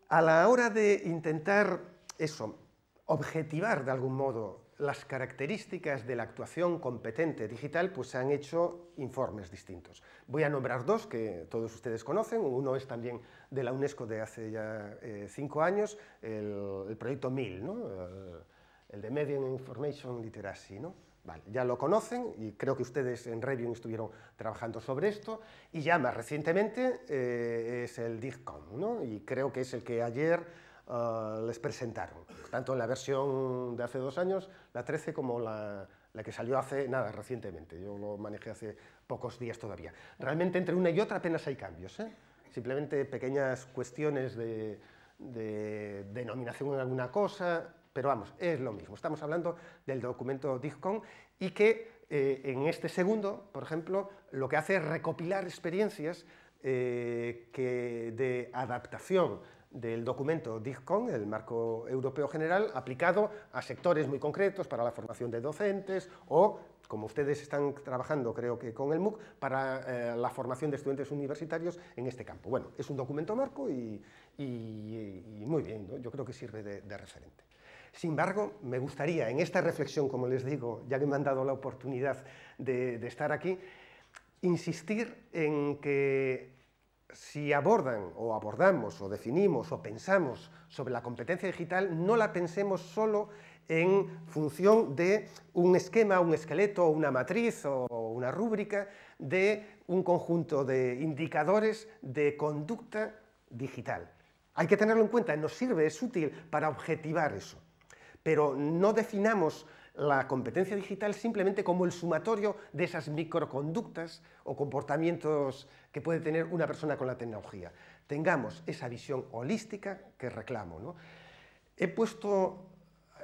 A la hora de intentar eso, objetivar de algún modo las características de la actuación competente digital, pues se han hecho informes distintos. Voy a nombrar dos que todos ustedes conocen. Uno es también de la UNESCO de hace ya eh, cinco años, el, proyecto MIL, ¿no? el, de Media Information Literacy. ¿no? ya lo conocen y creo que ustedes en Review estuvieron trabajando sobre esto. Y ya más recientemente eh, es el DIGCOM, ¿no? y creo que es el que ayer Ah, les presentaron, tanto en la versión de hace dos años, la 13, como la, la, que salió hace, nada, recientemente. Yo lo manejé hace pocos días todavía. Realmente entre una y otra apenas hay cambios, ¿eh? simplemente pequeñas cuestiones de, de denominación en alguna cosa, pero vamos, es lo mismo. Estamos hablando del documento DIGCON y que eh, en este segundo, por ejemplo, lo que hace es recopilar experiencias eh, que de adaptación del documento DIGCON, el marco europeo general, aplicado a sectores muy concretos para la formación de docentes o, como ustedes están trabajando creo que con el MOOC, para eh, la formación de estudiantes universitarios en este campo. Bueno, es un documento marco y, muy bien, yo creo que sirve de, referente. Sin embargo, me gustaría en esta reflexión, como les digo, ya que me han dado la oportunidad de estar aquí, insistir en que si abordan o abordamos o definimos o pensamos sobre la competencia digital, no la pensemos solo en función de un esquema, un esqueleto, una matriz o una rúbrica de un conjunto de indicadores de conducta digital. Hay que tenerlo en cuenta, nos sirve, es útil para objetivar eso, pero no definamos la competencia digital simplemente como el sumatorio de esas microconductas o comportamientos que puede tener una persona con la tecnología. Tengamos esa visión holística que reclamo. He puesto,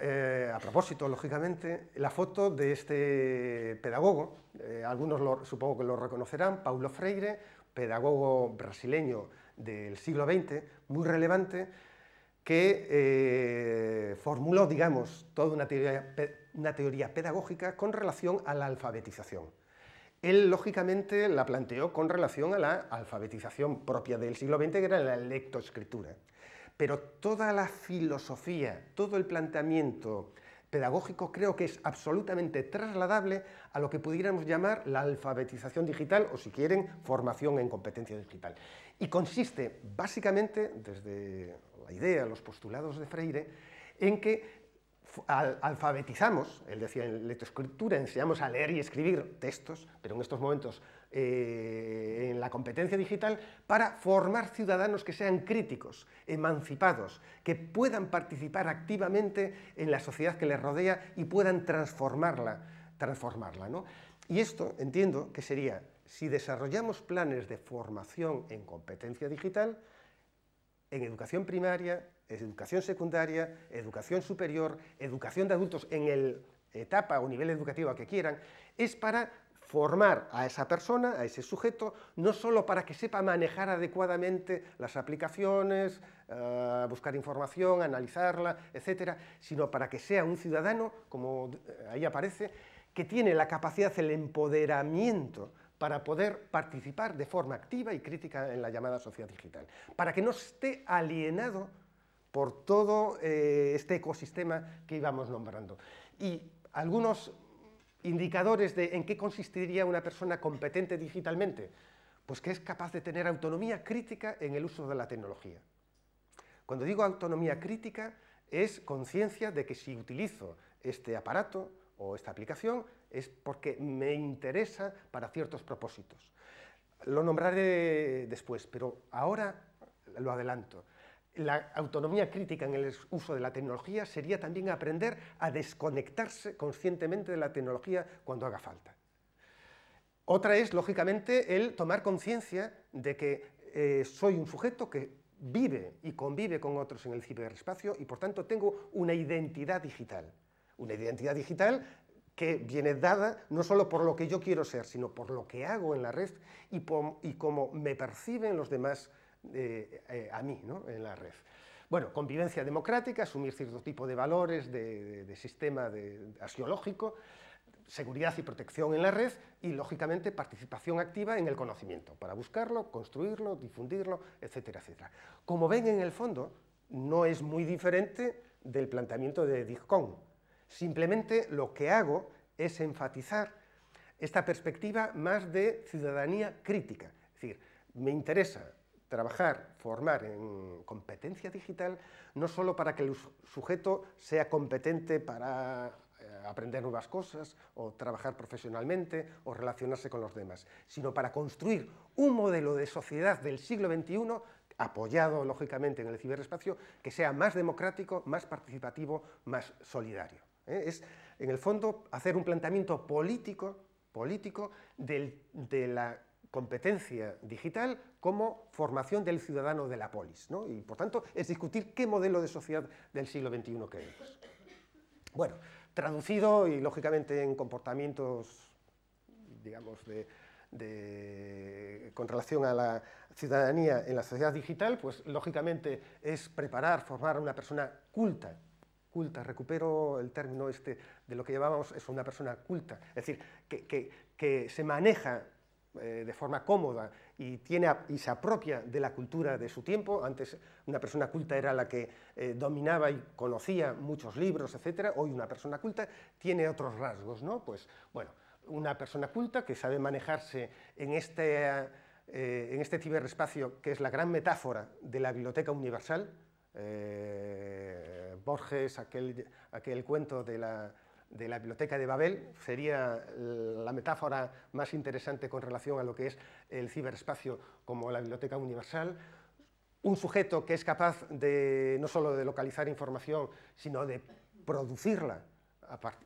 eh, a propósito, lógicamente, la foto de este pedagogo, eh, algunos supongo que lo reconocerán, Paulo Freire, pedagogo brasileño del siglo XX, muy relevante, que eh, formuló, digamos, toda una teoría, una teoría pedagógica con relación a la alfabetización. Él, lógicamente, la planteó con relación a la alfabetización propia del siglo XX, que era la lectoescritura. Pero toda la filosofía, todo el planteamiento pedagógico creo que es absolutamente trasladable a lo que pudiéramos llamar la alfabetización digital o, si quieren, formación en competencia digital. Y consiste básicamente, desde la idea, los postulados de Freire, en que alfabetizamos, él decía en lectoescritura, enseñamos a leer y escribir textos, pero en estos momentos eh, en la competencia digital, para formar ciudadanos que sean críticos, emancipados, que puedan participar activamente en la sociedad que les rodea y puedan transformarla. transformarla ¿no? Y esto entiendo que sería, si desarrollamos planes de formación en competencia digital, en educación primaria, educación secundaria, educación superior, educación de adultos en el etapa o nivel educativo que quieran, es para formar a esa persona, a ese sujeto, no solo para que sepa manejar adecuadamente las aplicaciones, eh, buscar información, analizarla, etcétera, sino para que sea un ciudadano, como eh, ahí aparece, que tiene la capacidad, el empoderamiento para poder participar de forma activa y crítica en la llamada sociedad digital, para que no esté alienado por todo eh, este ecosistema que íbamos nombrando. Y algunos indicadores de en qué consistiría una persona competente digitalmente, pues que es capaz de tener autonomía crítica en el uso de la tecnología. Cuando digo autonomía crítica, es conciencia de que si utilizo este aparato o esta aplicación es porque me interesa para ciertos propósitos. Lo nombraré después, pero ahora lo adelanto. La autonomía crítica en el uso de la tecnología sería también aprender a desconectarse conscientemente de la tecnología cuando haga falta. Otra es, lógicamente, el tomar conciencia de que eh, soy un sujeto que vive y convive con otros en el ciberespacio y, por tanto, tengo una identidad digital. Una identidad digital que viene dada no solo por lo que yo quiero ser, sino por lo que hago en la red y, y cómo me perciben los demás eh, a mí ¿no? en la red. Bueno, convivencia democrática, asumir cierto tipo de valores de, sistema de, asiológico, seguridad y protección en la red y, lógicamente, participación activa en el conocimiento, para buscarlo, construirlo, difundirlo, etcétera, etcétera. Como ven, en el fondo, no es muy diferente del planteamiento de Dickon. Simplemente lo que hago es enfatizar esta perspectiva más de ciudadanía crítica. Es decir, me interesa trabajar, formar en competencia digital, no solo para que el sujeto sea competente para eh, aprender nuevas cosas o trabajar profesionalmente o relacionarse con los demás, sino para construir un modelo de sociedad del siglo XXI apoyado lógicamente en el ciberespacio, que sea más democrático, más participativo, más solidario. ¿eh? Es, en el fondo, hacer un planteamiento político, político de la competencia digital como formación del ciudadano de la polis. Y, por tanto, es discutir qué modelo de sociedad del siglo XXI queremos. Bueno, traducido y, lógicamente, en comportamientos, digamos, con relación a la ciudadanía en la sociedad digital, pues, lógicamente, es preparar, formar a una persona culta, culta, recupero el término este de lo que llevábamos, es una persona culta, es decir, que, que se maneja eh, de forma cómoda y, tiene, y se apropia de la cultura de su tiempo. Antes una persona culta era la que eh, dominaba y conocía muchos libros, etc. Hoy una persona culta tiene otros rasgos, ¿no? Pues, bueno, una persona culta que sabe manejarse en este, eh, en este ciberespacio que es la gran metáfora de la biblioteca universal. Borges, aquel, aquel cuento de la de la biblioteca de Babel sería la metáfora más interesante con relación a lo que es el ciberespacio como la biblioteca universal. Un sujeto que es capaz de no solo de localizar información, sino de producirla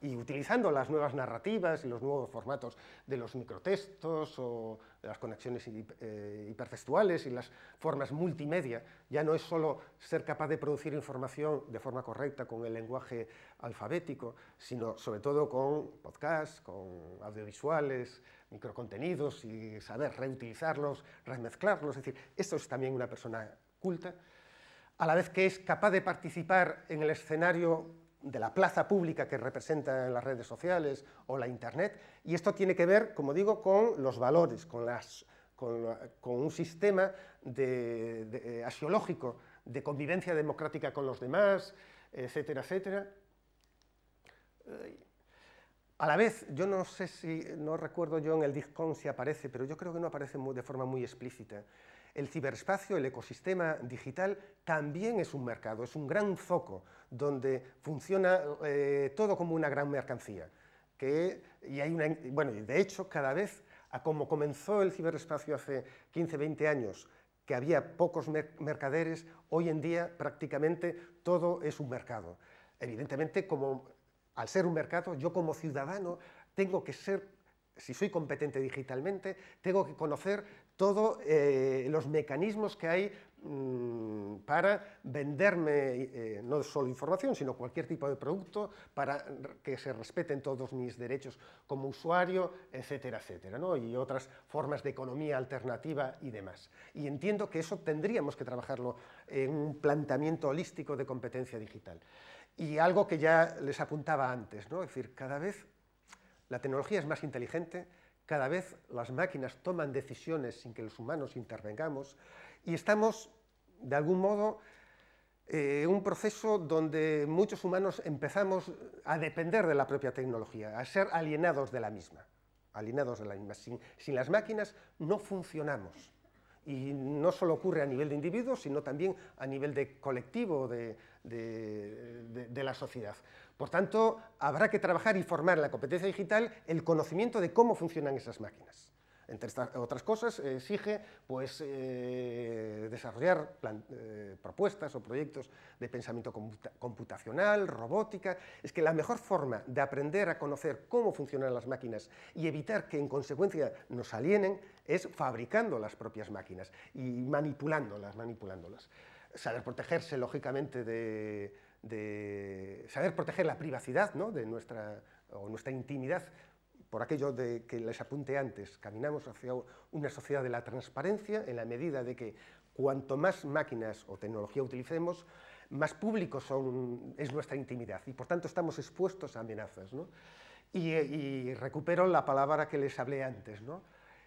y utilizando las nuevas narrativas y los nuevos formatos de los microtextos o de las conexiones eh, hipertextuales y las formas multimedia, ya no es solo ser capaz de producir información de forma correcta con el lenguaje alfabético, sino sobre todo con podcasts, con audiovisuales, microcontenidos y saber reutilizarlos, remezclarlos, es decir, esto es también una persona culta, a la vez que es capaz de participar en el escenario de la plaza pública que representa en las redes sociales o la Internet, y esto tiene que ver, como digo, con los valores, con, las, con, un sistema de, de, asiológico de convivencia democrática con los demás, etcétera, etcétera. A la vez, yo no sé si, no recuerdo yo en el DISCON si aparece, pero yo creo que no aparece de forma muy explícita. El ciberespacio, el ecosistema digital, también es un mercado, es un gran foco donde funciona eh, todo como una gran mercancía. Y hay una, bueno, de hecho, cada vez, a como comenzó el ciberespacio hace 15, 20 años, que había pocos mercaderes, hoy en día prácticamente todo es un mercado. Evidentemente, como, al ser un mercado, yo como ciudadano tengo que ser si soy competente digitalmente, tengo que conocer todos eh, los mecanismos que hay mm, para venderme eh, no solo información, sino cualquier tipo de producto, para que se respeten todos mis derechos como usuario, etcétera, etcétera, y otras formas de economía alternativa y demás. Y entiendo que eso tendríamos que trabajarlo en un planteamiento holístico de competencia digital. Y algo que ya les apuntaba antes, es decir, cada vez la tecnología es más inteligente, cada vez las máquinas toman decisiones sin que los humanos intervengamos y estamos, de algún modo, en un proceso donde muchos humanos empezamos a depender de la propia tecnología, a ser alienados de la misma. Alienados de la misma. Sin, las máquinas no funcionamos. Y no solo ocurre a nivel de individuos, sino también a nivel de colectivo de, de la sociedad. Por tanto, habrá que trabajar y formar en la competencia digital el conocimiento de cómo funcionan esas máquinas. Entre otras cosas, exige pues, eh, desarrollar eh, propuestas o proyectos de pensamiento computacional, robótica. Es que la mejor forma de aprender a conocer cómo funcionan las máquinas y evitar que en consecuencia nos alienen es fabricando las propias máquinas y manipulándolas, manipulándolas. Saber protegerse, lógicamente, de, de saber proteger la privacidad ¿no? de nuestra, o nuestra intimidad por aquello de que les apunte antes, caminamos hacia una sociedad de la transparencia en la medida de que cuanto más máquinas o tecnología utilicemos, más públicos son, es nuestra intimidad y por tanto estamos expuestos a amenazas. ¿no? Y, recupero la palabra que les hablé antes. ¿no?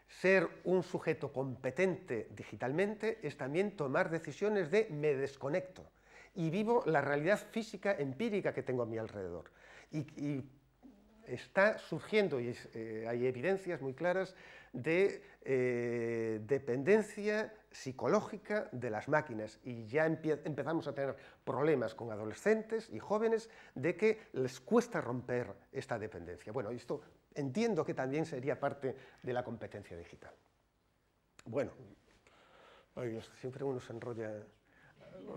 Ser un sujeto competente digitalmente es también tomar decisiones de me desconecto y vivo la realidad física empírica que tengo a mi alrededor. Y, está surgiendo, y eh, hay evidencias muy claras, de eh, dependencia psicológica de las máquinas y ya empezamos a tener problemas con adolescentes y jóvenes de que les cuesta romper esta dependencia. Bueno, esto entiendo que también sería parte de la competencia digital. Bueno, siempre uno se enrolla.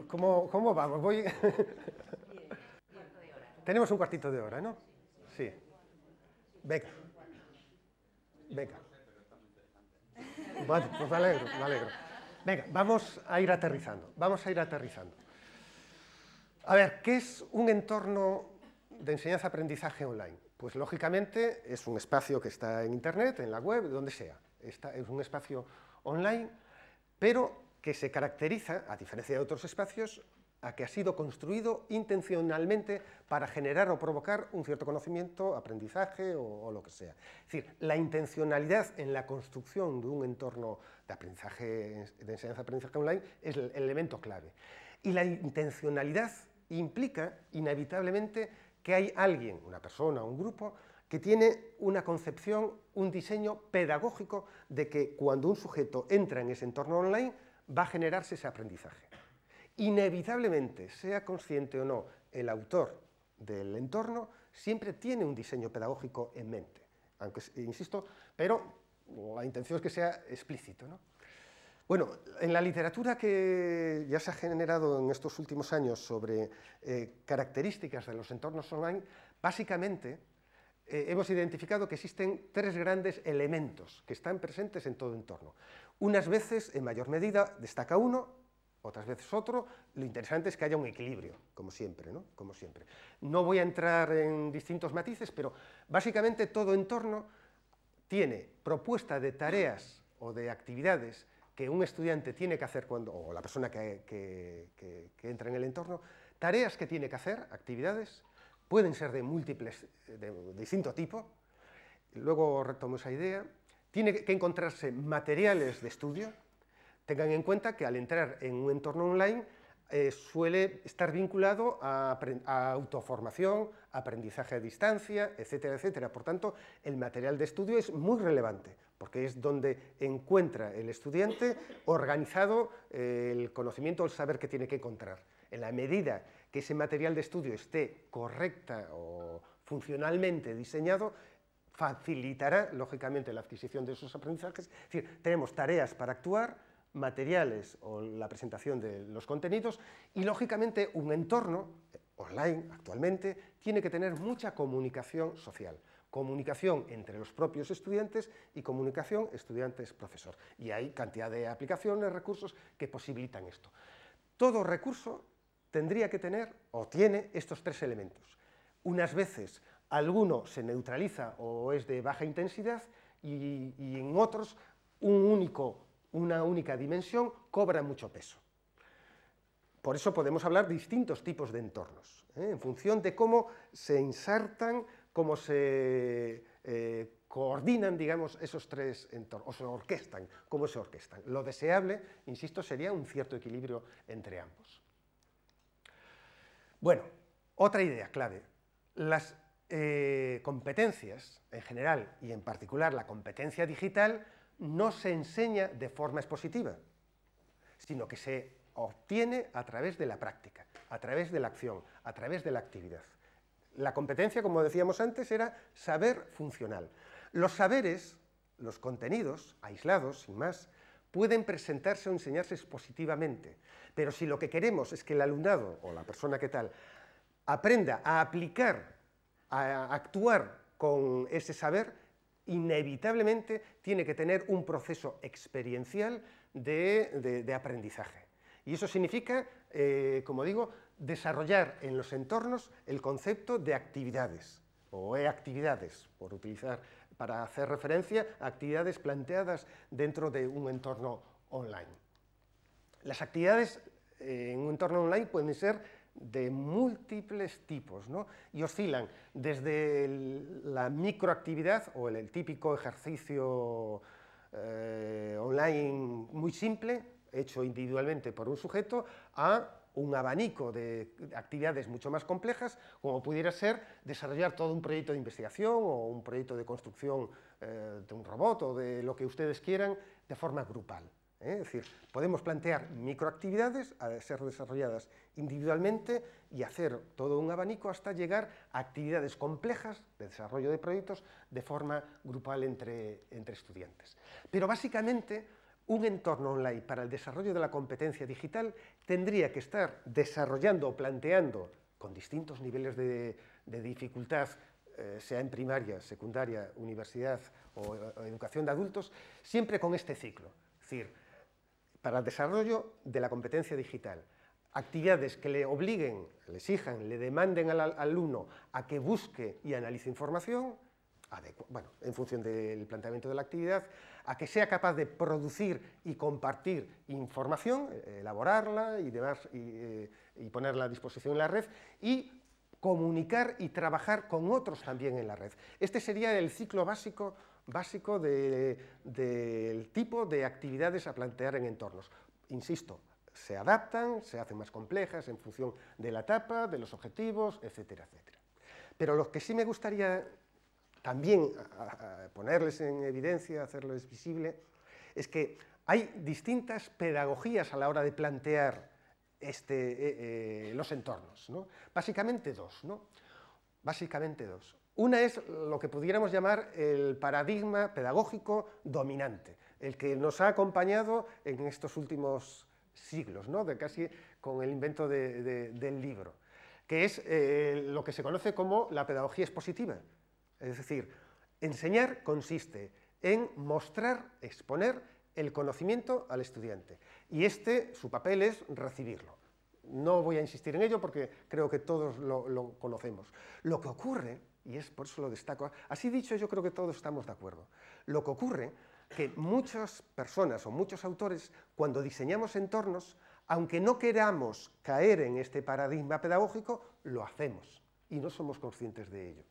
¿Cómo, cómo vamos? Voy... Tenemos un cuartito de hora, ¿no? Sí. Venga. Venga. Bueno, pues me alegro, me alegro. Venga, vamos a ir aterrizando, vamos a ir aterrizando. A ver, ¿qué es un entorno de enseñanza-aprendizaje online? Pues lógicamente es un espacio que está en Internet, en la web, donde sea. es un espacio online, pero que se caracteriza, a diferencia de otros espacios, a que ha sido construido intencionalmente para generar o provocar un cierto conocimiento, aprendizaje o, lo que sea. Es decir, la intencionalidad en la construcción de un entorno de aprendizaje, de enseñanza-aprendizaje online es el elemento clave. Y la intencionalidad implica inevitablemente que hay alguien, una persona, un grupo, que tiene una concepción, un diseño pedagógico de que cuando un sujeto entra en ese entorno online va a generarse ese aprendizaje inevitablemente, sea consciente o no el autor del entorno, siempre tiene un diseño pedagógico en mente. Aunque, insisto, pero la intención es que sea explícito. Bueno, en la literatura que ya se ha generado en estos últimos años sobre eh, características de los entornos online, básicamente eh, hemos identificado que existen tres grandes elementos que están presentes en todo entorno. Unas veces, en mayor medida, destaca uno, otras veces otro. Lo interesante es que haya un equilibrio, como siempre, ¿no? Como siempre. No voy a entrar en distintos matices, pero básicamente todo entorno tiene propuesta de tareas o de actividades que un estudiante tiene que hacer cuando, o la persona que, que entra en el entorno, tareas que tiene que hacer, actividades, pueden ser de múltiples, de distinto tipo, luego retomo esa idea, tiene que encontrarse materiales de estudio, Tengan en cuenta que al entrar en un entorno online eh, suele estar vinculado a, autoformación, aprendizaje a distancia, etcétera, etcétera. Por tanto, el material de estudio es muy relevante, porque es donde encuentra el estudiante organizado eh, el conocimiento, el saber que tiene que encontrar. En la medida que ese material de estudio esté correcta o funcionalmente diseñado, facilitará, lógicamente, la adquisición de esos aprendizajes. Es decir, tenemos tareas para actuar, materiales o la presentación de los contenidos y, lógicamente, un entorno eh, online actualmente tiene que tener mucha comunicación social, comunicación entre los propios estudiantes y comunicación estudiantes-profesor. Y hay cantidad de aplicaciones, recursos que posibilitan esto. Todo recurso tendría que tener o tiene estos tres elementos. Unas veces alguno se neutraliza o es de baja intensidad y, en otros una única dimensión cobra mucho peso. Por eso podemos hablar de distintos tipos de entornos, ¿eh? en función de cómo se insertan, cómo se eh, coordinan, digamos, esos tres entornos, o se orquestan, cómo se orquestan. Lo deseable, insisto, sería un cierto equilibrio entre ambos. Bueno, otra idea clave. Las eh, competencias en general y en particular la competencia digital no se enseña de forma expositiva, sino que se obtiene a través de la práctica, a través de la acción, a través de la actividad. La competencia, como decíamos antes, era saber funcional. Los saberes, los contenidos, aislados, sin más, pueden presentarse o enseñarse expositivamente, pero si lo que queremos es que el alumnado o la persona que tal aprenda a aplicar, a actuar con ese saber, inevitablemente tiene que tener un proceso experiencial de, aprendizaje. Y eso significa, eh, como digo, desarrollar en los entornos el concepto de actividades, o e-actividades, por utilizar para hacer referencia a actividades planteadas dentro de un entorno online. Las actividades eh, en un entorno online pueden ser de múltiples tipos ¿no? y oscilan desde la microactividad o el, típico ejercicio eh, online muy simple, hecho individualmente por un sujeto, a un abanico de actividades mucho más complejas, como pudiera ser desarrollar todo un proyecto de investigación o un proyecto de construcción eh, de un robot o de lo que ustedes quieran de forma grupal. ¿Eh? Es decir, podemos plantear microactividades a ser desarrolladas individualmente y hacer todo un abanico hasta llegar a actividades complejas de desarrollo de proyectos de forma grupal entre, estudiantes. Pero básicamente un entorno online para el desarrollo de la competencia digital tendría que estar desarrollando o planteando con distintos niveles de, dificultad, eh, sea en primaria, secundaria, universidad o, educación de adultos, siempre con este ciclo. Es decir, para el desarrollo de la competencia digital. Actividades que le obliguen, le exijan, le demanden al alumno a que busque y analice información, bueno, en función del planteamiento de la actividad, a que sea capaz de producir y compartir información, eh, elaborarla y, demás, eh, y, ponerla a disposición en la red, y comunicar y trabajar con otros también en la red. Este sería el ciclo básico básico del tipo de actividades a plantear en entornos. Insisto, se adaptan, se hacen más complejas en función de la etapa, de los objetivos, etcétera, etcétera. Pero lo que sí me gustaría también ponerles en evidencia, hacerles visible, es que hay distintas pedagogías a la hora de plantear este, eh, eh, los entornos. Básicamente dos. ¿no? Básicamente dos. Una es lo que pudiéramos llamar el paradigma pedagógico dominante, el que nos ha acompañado en estos últimos siglos, ¿no? de casi con el invento del libro, que es eh, lo que se conoce como la pedagogía expositiva. Es decir, enseñar consiste en mostrar, exponer el conocimiento al estudiante. Y este, su papel es recibirlo. No voy a insistir en ello porque creo que todos lo, lo conocemos. Lo que ocurre y es por eso lo destaco. Así dicho, yo creo que todos estamos de acuerdo. Lo que ocurre que muchas personas o muchos autores, cuando diseñamos entornos, aunque no queramos caer en este paradigma pedagógico, lo hacemos y no somos conscientes de ello.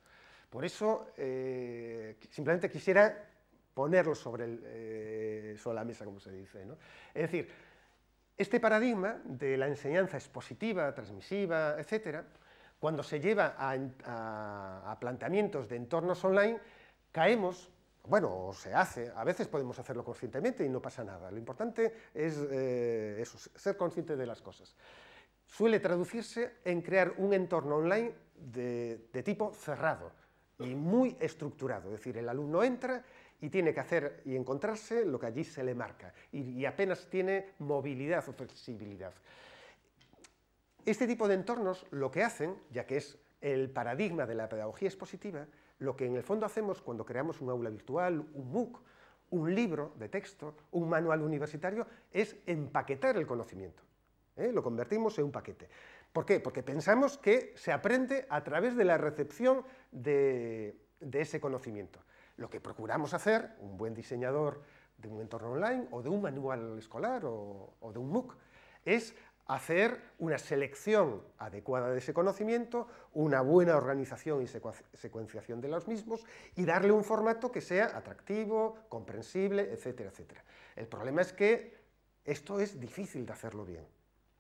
Por eso, eh, simplemente quisiera ponerlo sobre, eh, sobre, la mesa, como se dice. Es decir, este paradigma de la enseñanza expositiva, transmisiva, etcétera, cuando se lleva a, planteamientos de entornos online, caemos bueno, se hace, a veces podemos hacerlo conscientemente y no pasa nada. Lo importante es eh, ser consciente de las cosas. Suele traducirse en crear un entorno online de, tipo cerrado y muy estructurado. Es decir, el alumno entra y tiene que hacer y encontrarse lo que allí se le marca y apenas tiene movilidad o flexibilidad. Este tipo de entornos lo que hacen, ya que es el paradigma de la pedagogía expositiva, lo que en el fondo hacemos cuando creamos un aula virtual, un MOOC, un libro de texto, un manual universitario, es empaquetar el conocimiento. ¿eh? Lo convertimos en un paquete. ¿Por qué? Porque pensamos que se aprende a través de la recepción de, ese conocimiento. Lo que procuramos hacer, un buen diseñador de un entorno online o de un manual escolar o, o de un MOOC, es hacer una selección adecuada de ese conocimiento, una buena organización y secuenciación de los mismos y darle un formato que sea atractivo, comprensible, etcétera, etcétera. El problema es que esto es difícil de hacerlo bien.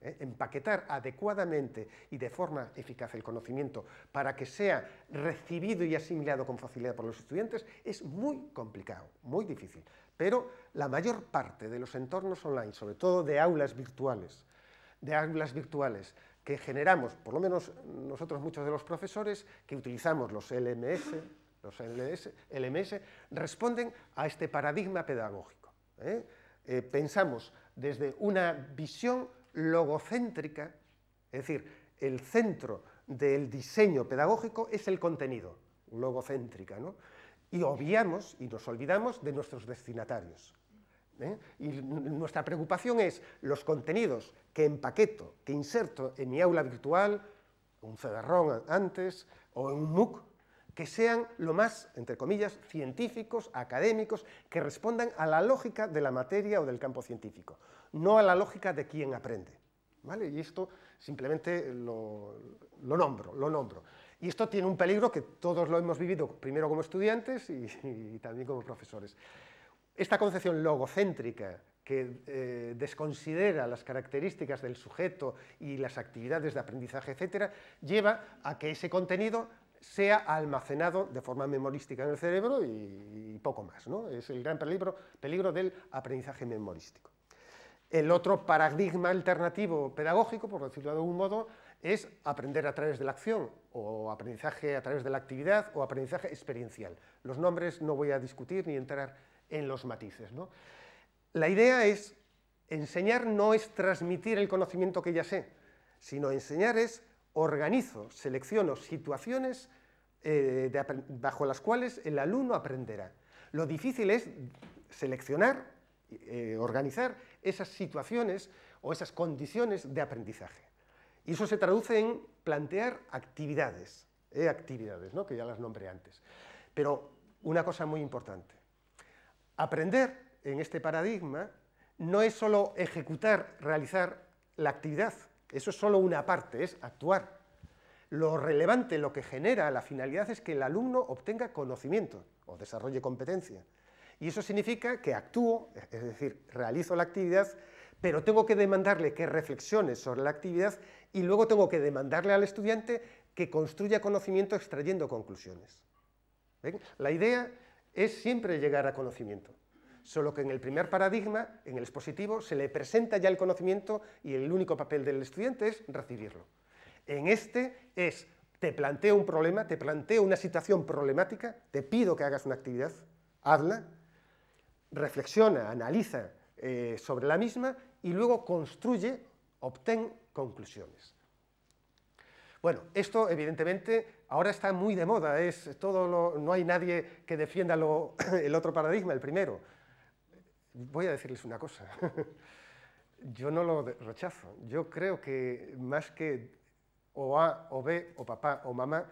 ¿eh? Empaquetar adecuadamente y de forma eficaz el conocimiento para que sea recibido y asimilado con facilidad por los estudiantes es muy complicado, muy difícil. Pero la mayor parte de los entornos online, sobre todo de aulas virtuales, de aulas virtuales que generamos, por lo menos nosotros muchos de los profesores que utilizamos los LMS, los LMS, responden a este paradigma pedagógico. ¿eh? Eh, pensamos desde una visión logocéntrica, es decir, el centro del diseño pedagógico es el contenido, logocéntrica, ¿no? y obviamos y nos olvidamos de nuestros destinatarios. ¿Eh? Y nuestra preocupación es los contenidos que empaqueto, que inserto en mi aula virtual, un CD-ROM antes, o en un MOOC, que sean lo más, entre comillas, científicos, académicos, que respondan a la lógica de la materia o del campo científico, no a la lógica de quien aprende. ¿vale? Y esto simplemente lo, nombro, lo nombro. Y esto tiene un peligro que todos lo hemos vivido, primero como estudiantes y, también como profesores. Esta concepción logocéntrica que eh, desconsidera las características del sujeto y las actividades de aprendizaje, etcétera, lleva a que ese contenido sea almacenado de forma memorística en el cerebro y, poco más. ¿no? Es el gran peligro, del aprendizaje memorístico. El otro paradigma alternativo pedagógico, por decirlo de algún modo, es aprender a través de la acción, o aprendizaje a través de la actividad, o aprendizaje experiencial. Los nombres no voy a discutir ni entrar en los matices. La idea es, enseñar no es transmitir el conocimiento que ya sé, sino enseñar es organizo, selecciono situaciones eh, bajo las cuales el alumno aprenderá. Lo difícil es seleccionar, eh, organizar esas situaciones o esas condiciones de aprendizaje. Y eso se traduce en plantear actividades, eh, actividades, ¿no? que ya las nombré antes. Pero una cosa muy importante, aprender en este paradigma no es solo ejecutar, realizar la actividad, eso es solo una parte, es actuar. Lo relevante, lo que genera la finalidad es que el alumno obtenga conocimiento o desarrolle competencia. Y eso significa que actúo, es decir, realizo la actividad, pero tengo que demandarle que reflexione sobre la actividad y luego tengo que demandarle al estudiante que construya conocimiento extrayendo conclusiones. La idea es siempre llegar a conocimiento, solo que en el primer paradigma, en el expositivo, se le presenta ya el conocimiento y el único papel del estudiante es recibirlo. En este es, te planteo un problema, te planteo una situación problemática, te pido que hagas una actividad, hazla, reflexiona, analiza eh, sobre la misma y luego construye, obtén conclusiones. Bueno, esto evidentemente ahora está muy de moda, es todo no hay nadie que defienda el otro paradigma, el primero. Voy a decirles una cosa, yo no lo rechazo, yo creo que más que o A o B o papá o mamá,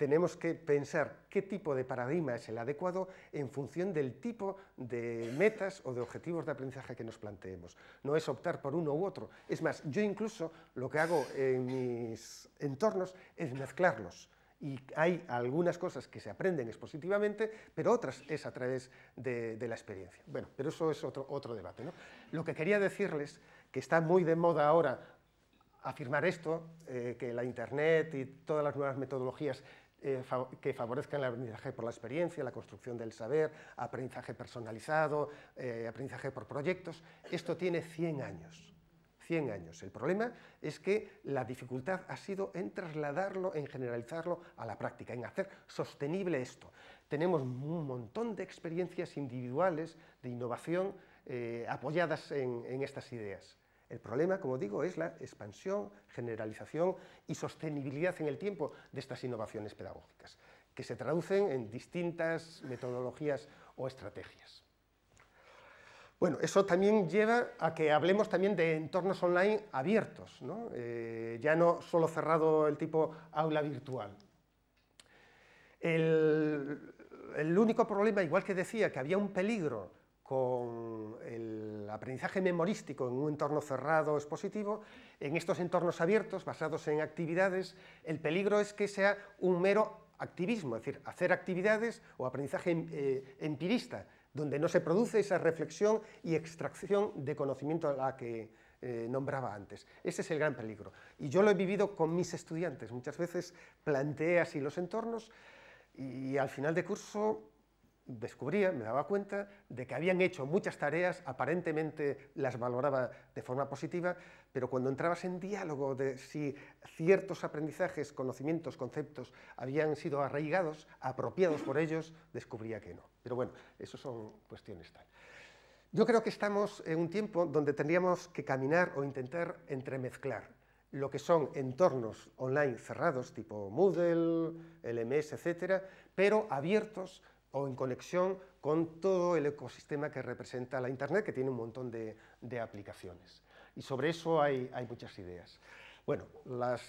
tenemos que pensar qué tipo de paradigma es el adecuado en función del tipo de metas o de objetivos de aprendizaje que nos planteemos. No es optar por uno u otro. Es más, yo incluso lo que hago en mis entornos es mezclarlos. Y hay algunas cosas que se aprenden expositivamente, pero otras es a través de, la experiencia. Bueno, pero eso es otro, otro debate. ¿no? Lo que quería decirles, que está muy de moda ahora afirmar esto, eh, que la Internet y todas las nuevas metodologías eh, que favorezcan el aprendizaje por la experiencia, la construcción del saber, aprendizaje personalizado, eh, aprendizaje por proyectos. Esto tiene 100 años. 100 años. El problema es que la dificultad ha sido en trasladarlo, en generalizarlo a la práctica, en hacer sostenible esto. Tenemos un montón de experiencias individuales de innovación eh, apoyadas en estas ideas. El problema, como digo, es la expansión, generalización y sostenibilidad en el tiempo de estas innovaciones pedagógicas, que se traducen en distintas metodologías o estrategias. Bueno, eso también lleva a que hablemos también de entornos online abiertos, eh, ya no solo cerrado el tipo aula virtual. el único problema, igual que decía que había un peligro con el aprendizaje memorístico en un entorno cerrado expositivo, en estos entornos abiertos, basados en actividades, el peligro es que sea un mero activismo, es decir, hacer actividades o aprendizaje eh, empirista, donde no se produce esa reflexión y extracción de conocimiento a la que eh, nombraba antes. Ese es el gran peligro. Y yo lo he vivido con mis estudiantes. Muchas veces planteé así los entornos y al final de curso descubría, me daba cuenta de que habían hecho muchas tareas, aparentemente las valoraba de forma positiva, pero cuando entrabas en diálogo de si ciertos aprendizajes, conocimientos, conceptos habían sido arraigados, apropiados por ellos, descubría que no. Pero bueno, eso son cuestiones tal. Yo creo que estamos en un tiempo donde tendríamos que caminar o intentar entremezclar lo que son entornos online cerrados, tipo Moodle, LMS, etcétera, pero abiertos o en conexión con todo el ecosistema que representa la Internet, que tiene un montón de, aplicaciones. Y sobre eso hay, muchas ideas. Bueno, las,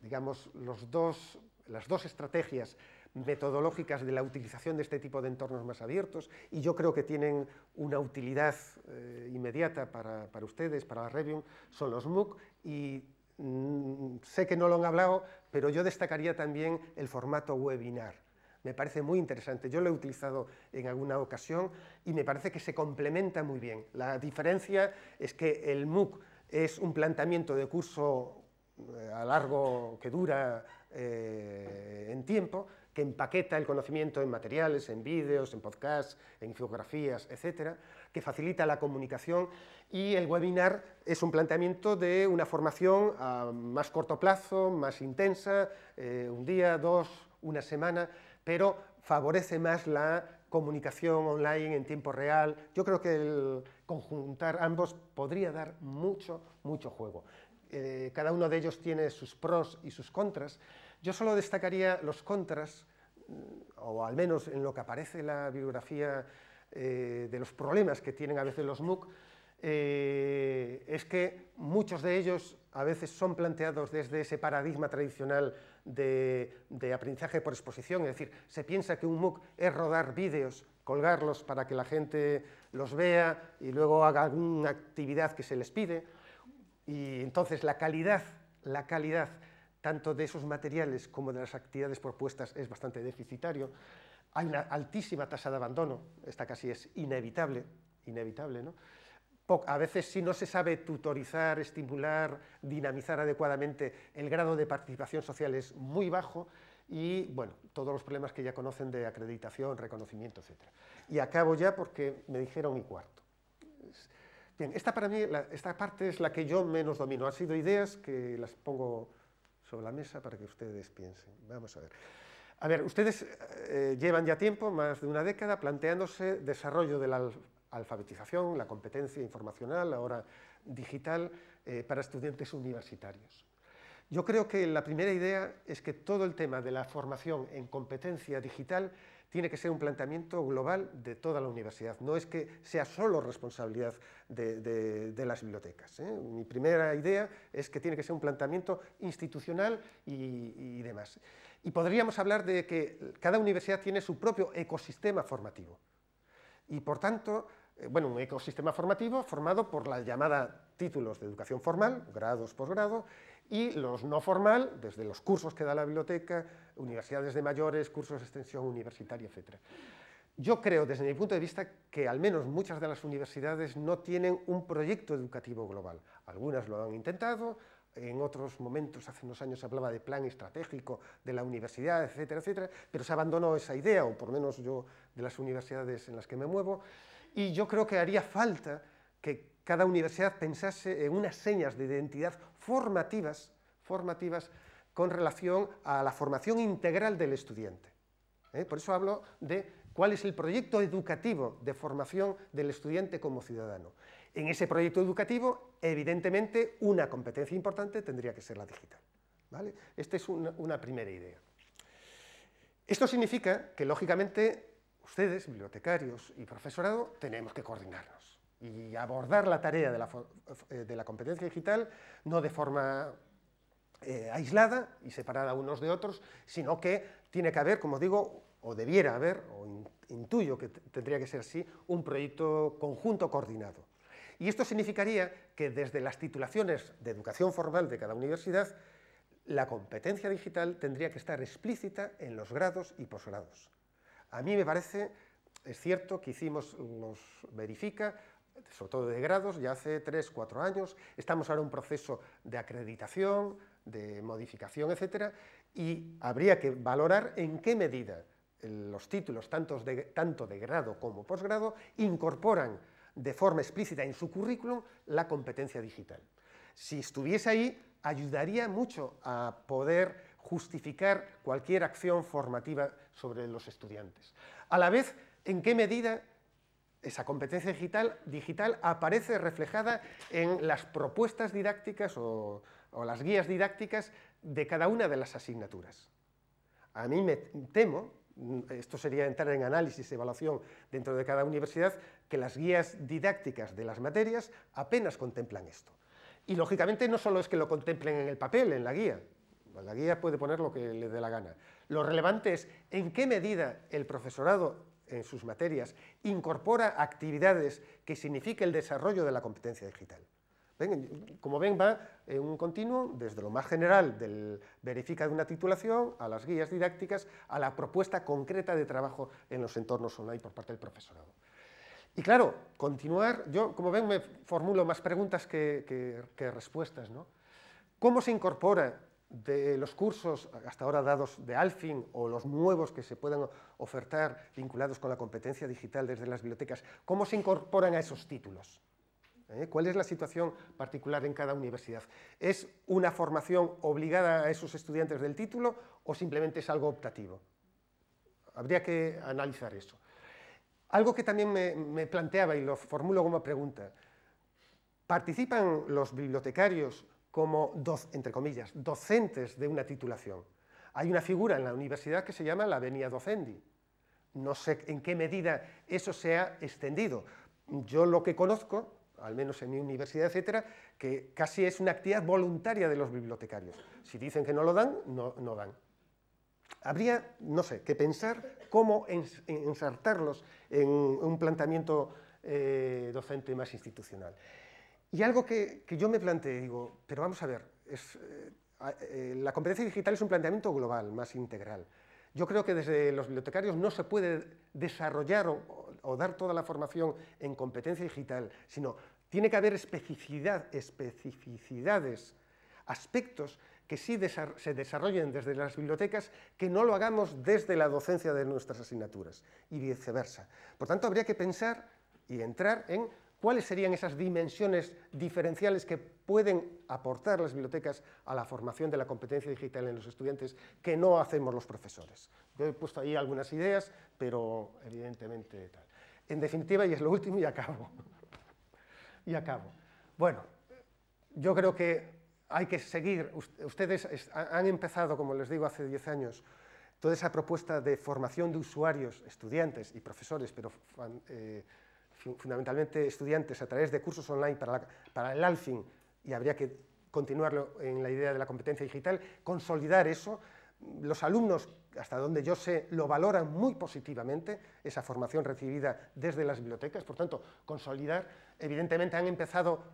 digamos, los dos, las dos estrategias metodológicas de la utilización de este tipo de entornos más abiertos y yo creo que tienen una utilidad eh, inmediata para, para, ustedes, para la Review, son los MOOC y mm, sé que no lo han hablado, pero yo destacaría también el formato webinar. Me parece muy interesante. Yo lo he utilizado en alguna ocasión y me parece que se complementa muy bien. La diferencia es que el MOOC es un planteamiento de curso eh, a largo que dura eh, en tiempo, que empaqueta el conocimiento en materiales, en vídeos, en podcasts, en infografías, etcétera, que facilita la comunicación y el webinar es un planteamiento de una formación a más corto plazo, más intensa, eh, un día, dos, una semana, pero favorece más la comunicación online en tiempo real. Yo creo que el conjuntar ambos podría dar mucho, mucho juego. Eh, cada uno de ellos tiene sus pros y sus contras. Yo solo destacaría los contras, mm, o al menos en lo que aparece en la bibliografía eh, de los problemas que tienen a veces los MOOC, eh, es que muchos de ellos a veces son planteados desde ese paradigma tradicional de, aprendizaje por exposición, es decir, se piensa que un MOOC es rodar vídeos, colgarlos para que la gente los vea y luego haga alguna actividad que se les pide, y entonces la calidad, la calidad tanto de esos materiales como de las actividades propuestas es bastante deficitario. Hay una altísima tasa de abandono, esta casi es inevitable, inevitable, ¿no? A veces si no se sabe tutorizar, estimular, dinamizar adecuadamente, el grado de participación social es muy bajo y, bueno, todos los problemas que ya conocen de acreditación, reconocimiento, etc. Y acabo ya porque me dijeron mi cuarto. Bien, esta para mí, esta parte es la que yo menos domino. Han sido ideas que las pongo sobre la mesa para que ustedes piensen. Vamos a ver. A ver, ustedes eh, llevan ya tiempo, más de una década, planteándose desarrollo de la alfabetización, la competencia informacional, ahora digital, eh, para estudiantes universitarios. Yo creo que la primera idea es que todo el tema de la formación en competencia digital tiene que ser un planteamiento global de toda la universidad, no es que sea solo responsabilidad de, las bibliotecas. ¿eh? Mi primera idea es que tiene que ser un planteamiento institucional y demás. Y podríamos hablar de que cada universidad tiene su propio ecosistema formativo. Y por tanto, bueno, un ecosistema formativo formado por la llamada títulos de educación formal, grados, posgrado, y los no formal, desde los cursos que da la biblioteca, universidades de mayores, cursos de extensión universitaria, etc. Yo creo, desde mi punto de vista, que al menos muchas de las universidades no tienen un proyecto educativo global. Algunas lo han intentado, en otros momentos, hace unos años, se hablaba de plan estratégico de la universidad, etcétera, etcétera, pero se abandonó esa idea, o por lo menos yo de las universidades en las que me muevo, y yo creo que haría falta que cada universidad pensase en unas señas de identidad formativas, formativas con relación a la formación integral del estudiante. ¿eh? Por eso hablo de cuál es el proyecto educativo de formación del estudiante como ciudadano. En ese proyecto educativo, evidentemente, una competencia importante tendría que ser la digital. ¿vale? Esta es una primera idea. Esto significa que, lógicamente, ustedes, bibliotecarios y profesorado, tenemos que coordinarnos y abordar la tarea de la, eh, competencia digital no de forma eh, aislada y separada unos de otros, sino que tiene que haber, como digo, o debiera haber, o intuyo que tendría que ser así, un proyecto conjunto coordinado. Y esto significaría que desde las titulaciones de educación formal de cada universidad, la competencia digital tendría que estar explícita en los grados y posgrados. A mí me parece, es cierto que hicimos los verifica, sobre todo de grados, ya hace tres, cuatro años, estamos ahora en un proceso de acreditación, de modificación, etcétera, y habría que valorar en qué medida los títulos, tanto de, tanto de grado como posgrado, incorporan de forma explícita en su currículum la competencia digital. Si estuviese ahí, ayudaría mucho a poder justificar cualquier acción formativa sobre los estudiantes. A la vez, ¿en qué medida esa competencia digital, aparece reflejada en las propuestas didácticas o, las guías didácticas de cada una de las asignaturas? A mí me temo, esto sería entrar en análisis y evaluación dentro de cada universidad, que las guías didácticas de las materias apenas contemplan esto. Y lógicamente no solo es que lo contemplen en el papel, en la guía, La guía puede poner lo que le dé la gana. Lo relevante es en qué medida el profesorado en sus materias incorpora actividades que signifiquen el desarrollo de la competencia digital. Como ven, va en un continuo desde lo más general del verifica de una titulación a las guías didácticas, a la propuesta concreta de trabajo en los entornos online por parte del profesorado. Y claro, continuar, yo como ven me formulo más preguntas que, respuestas. ¿no? ¿Cómo se incorpora de los cursos hasta ahora dados de Alfin o los nuevos que se puedan ofertar vinculados con la competencia digital desde las bibliotecas, cómo se incorporan a esos títulos? ¿Eh? ¿Cuál es la situación particular en cada universidad? ¿Es una formación obligada a esos estudiantes del título o simplemente es algo optativo? Habría que analizar eso. Algo que también me, planteaba y lo formulo como pregunta, ¿participan los bibliotecarios como, entre comillas, docentes de una titulación? Hay una figura en la universidad que se llama la venia docendi. No sé en qué medida eso se ha extendido. Yo lo que conozco, al menos en mi universidad, etcétera, que casi es una actividad voluntaria de los bibliotecarios. Si dicen que no lo dan, no, no dan. Habría, no sé, que pensar cómo insertarlos en un planteamiento eh, docente más institucional. Y algo que, yo me planteé, digo, pero vamos a ver, eh, eh, la competencia digital es un planteamiento global, más integral. Yo creo que desde los bibliotecarios no se puede desarrollar o, dar toda la formación en competencia digital, sino tiene que haber especificidad, especificidades, aspectos que sí se desarrollen desde las bibliotecas, que no lo hagamos desde la docencia de nuestras asignaturas y viceversa. Por tanto, habría que pensar y entrar en cuáles serían esas dimensiones diferenciales que pueden aportar las bibliotecas a la formación de la competencia digital en los estudiantes que no hacemos los profesores. Yo he puesto ahí algunas ideas, pero evidentemente tal. En definitiva, y es lo último, y acabo. y acabo. Bueno, yo creo que hay que seguir, ustedes han empezado, como les digo, hace 10 años, toda esa propuesta de formación de usuarios, estudiantes y profesores, pero eh, fundamentalmente estudiantes a través de cursos online para, para el ALFIN, y habría que continuarlo en la idea de la competencia digital, consolidar eso. Los alumnos, hasta donde yo sé, lo valoran muy positivamente, esa formación recibida desde las bibliotecas, por tanto, consolidar. Evidentemente han empezado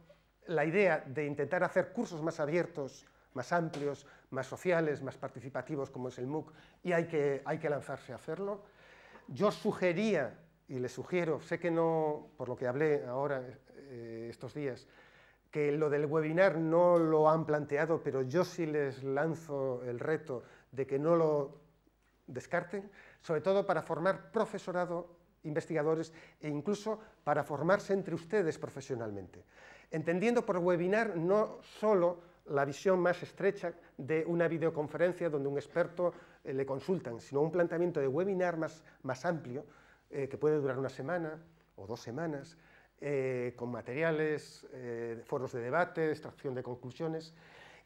la idea de intentar hacer cursos más abiertos, más amplios, más sociales, más participativos, como es el MOOC, y hay que, hay que lanzarse a hacerlo. Yo sugería, y les sugiero, sé que no, por lo que hablé ahora eh, estos días, que lo del webinar no lo han planteado, pero yo sí les lanzo el reto de que no lo descarten, sobre todo para formar profesorado, investigadores e incluso para formarse entre ustedes profesionalmente. Entendiendo por webinar no solo la visión más estrecha de una videoconferencia donde un experto eh, le consultan, sino un planteamiento de webinar más, más amplio, eh, que puede durar una semana o dos semanas, eh, con materiales, foros de debate, extracción de conclusiones,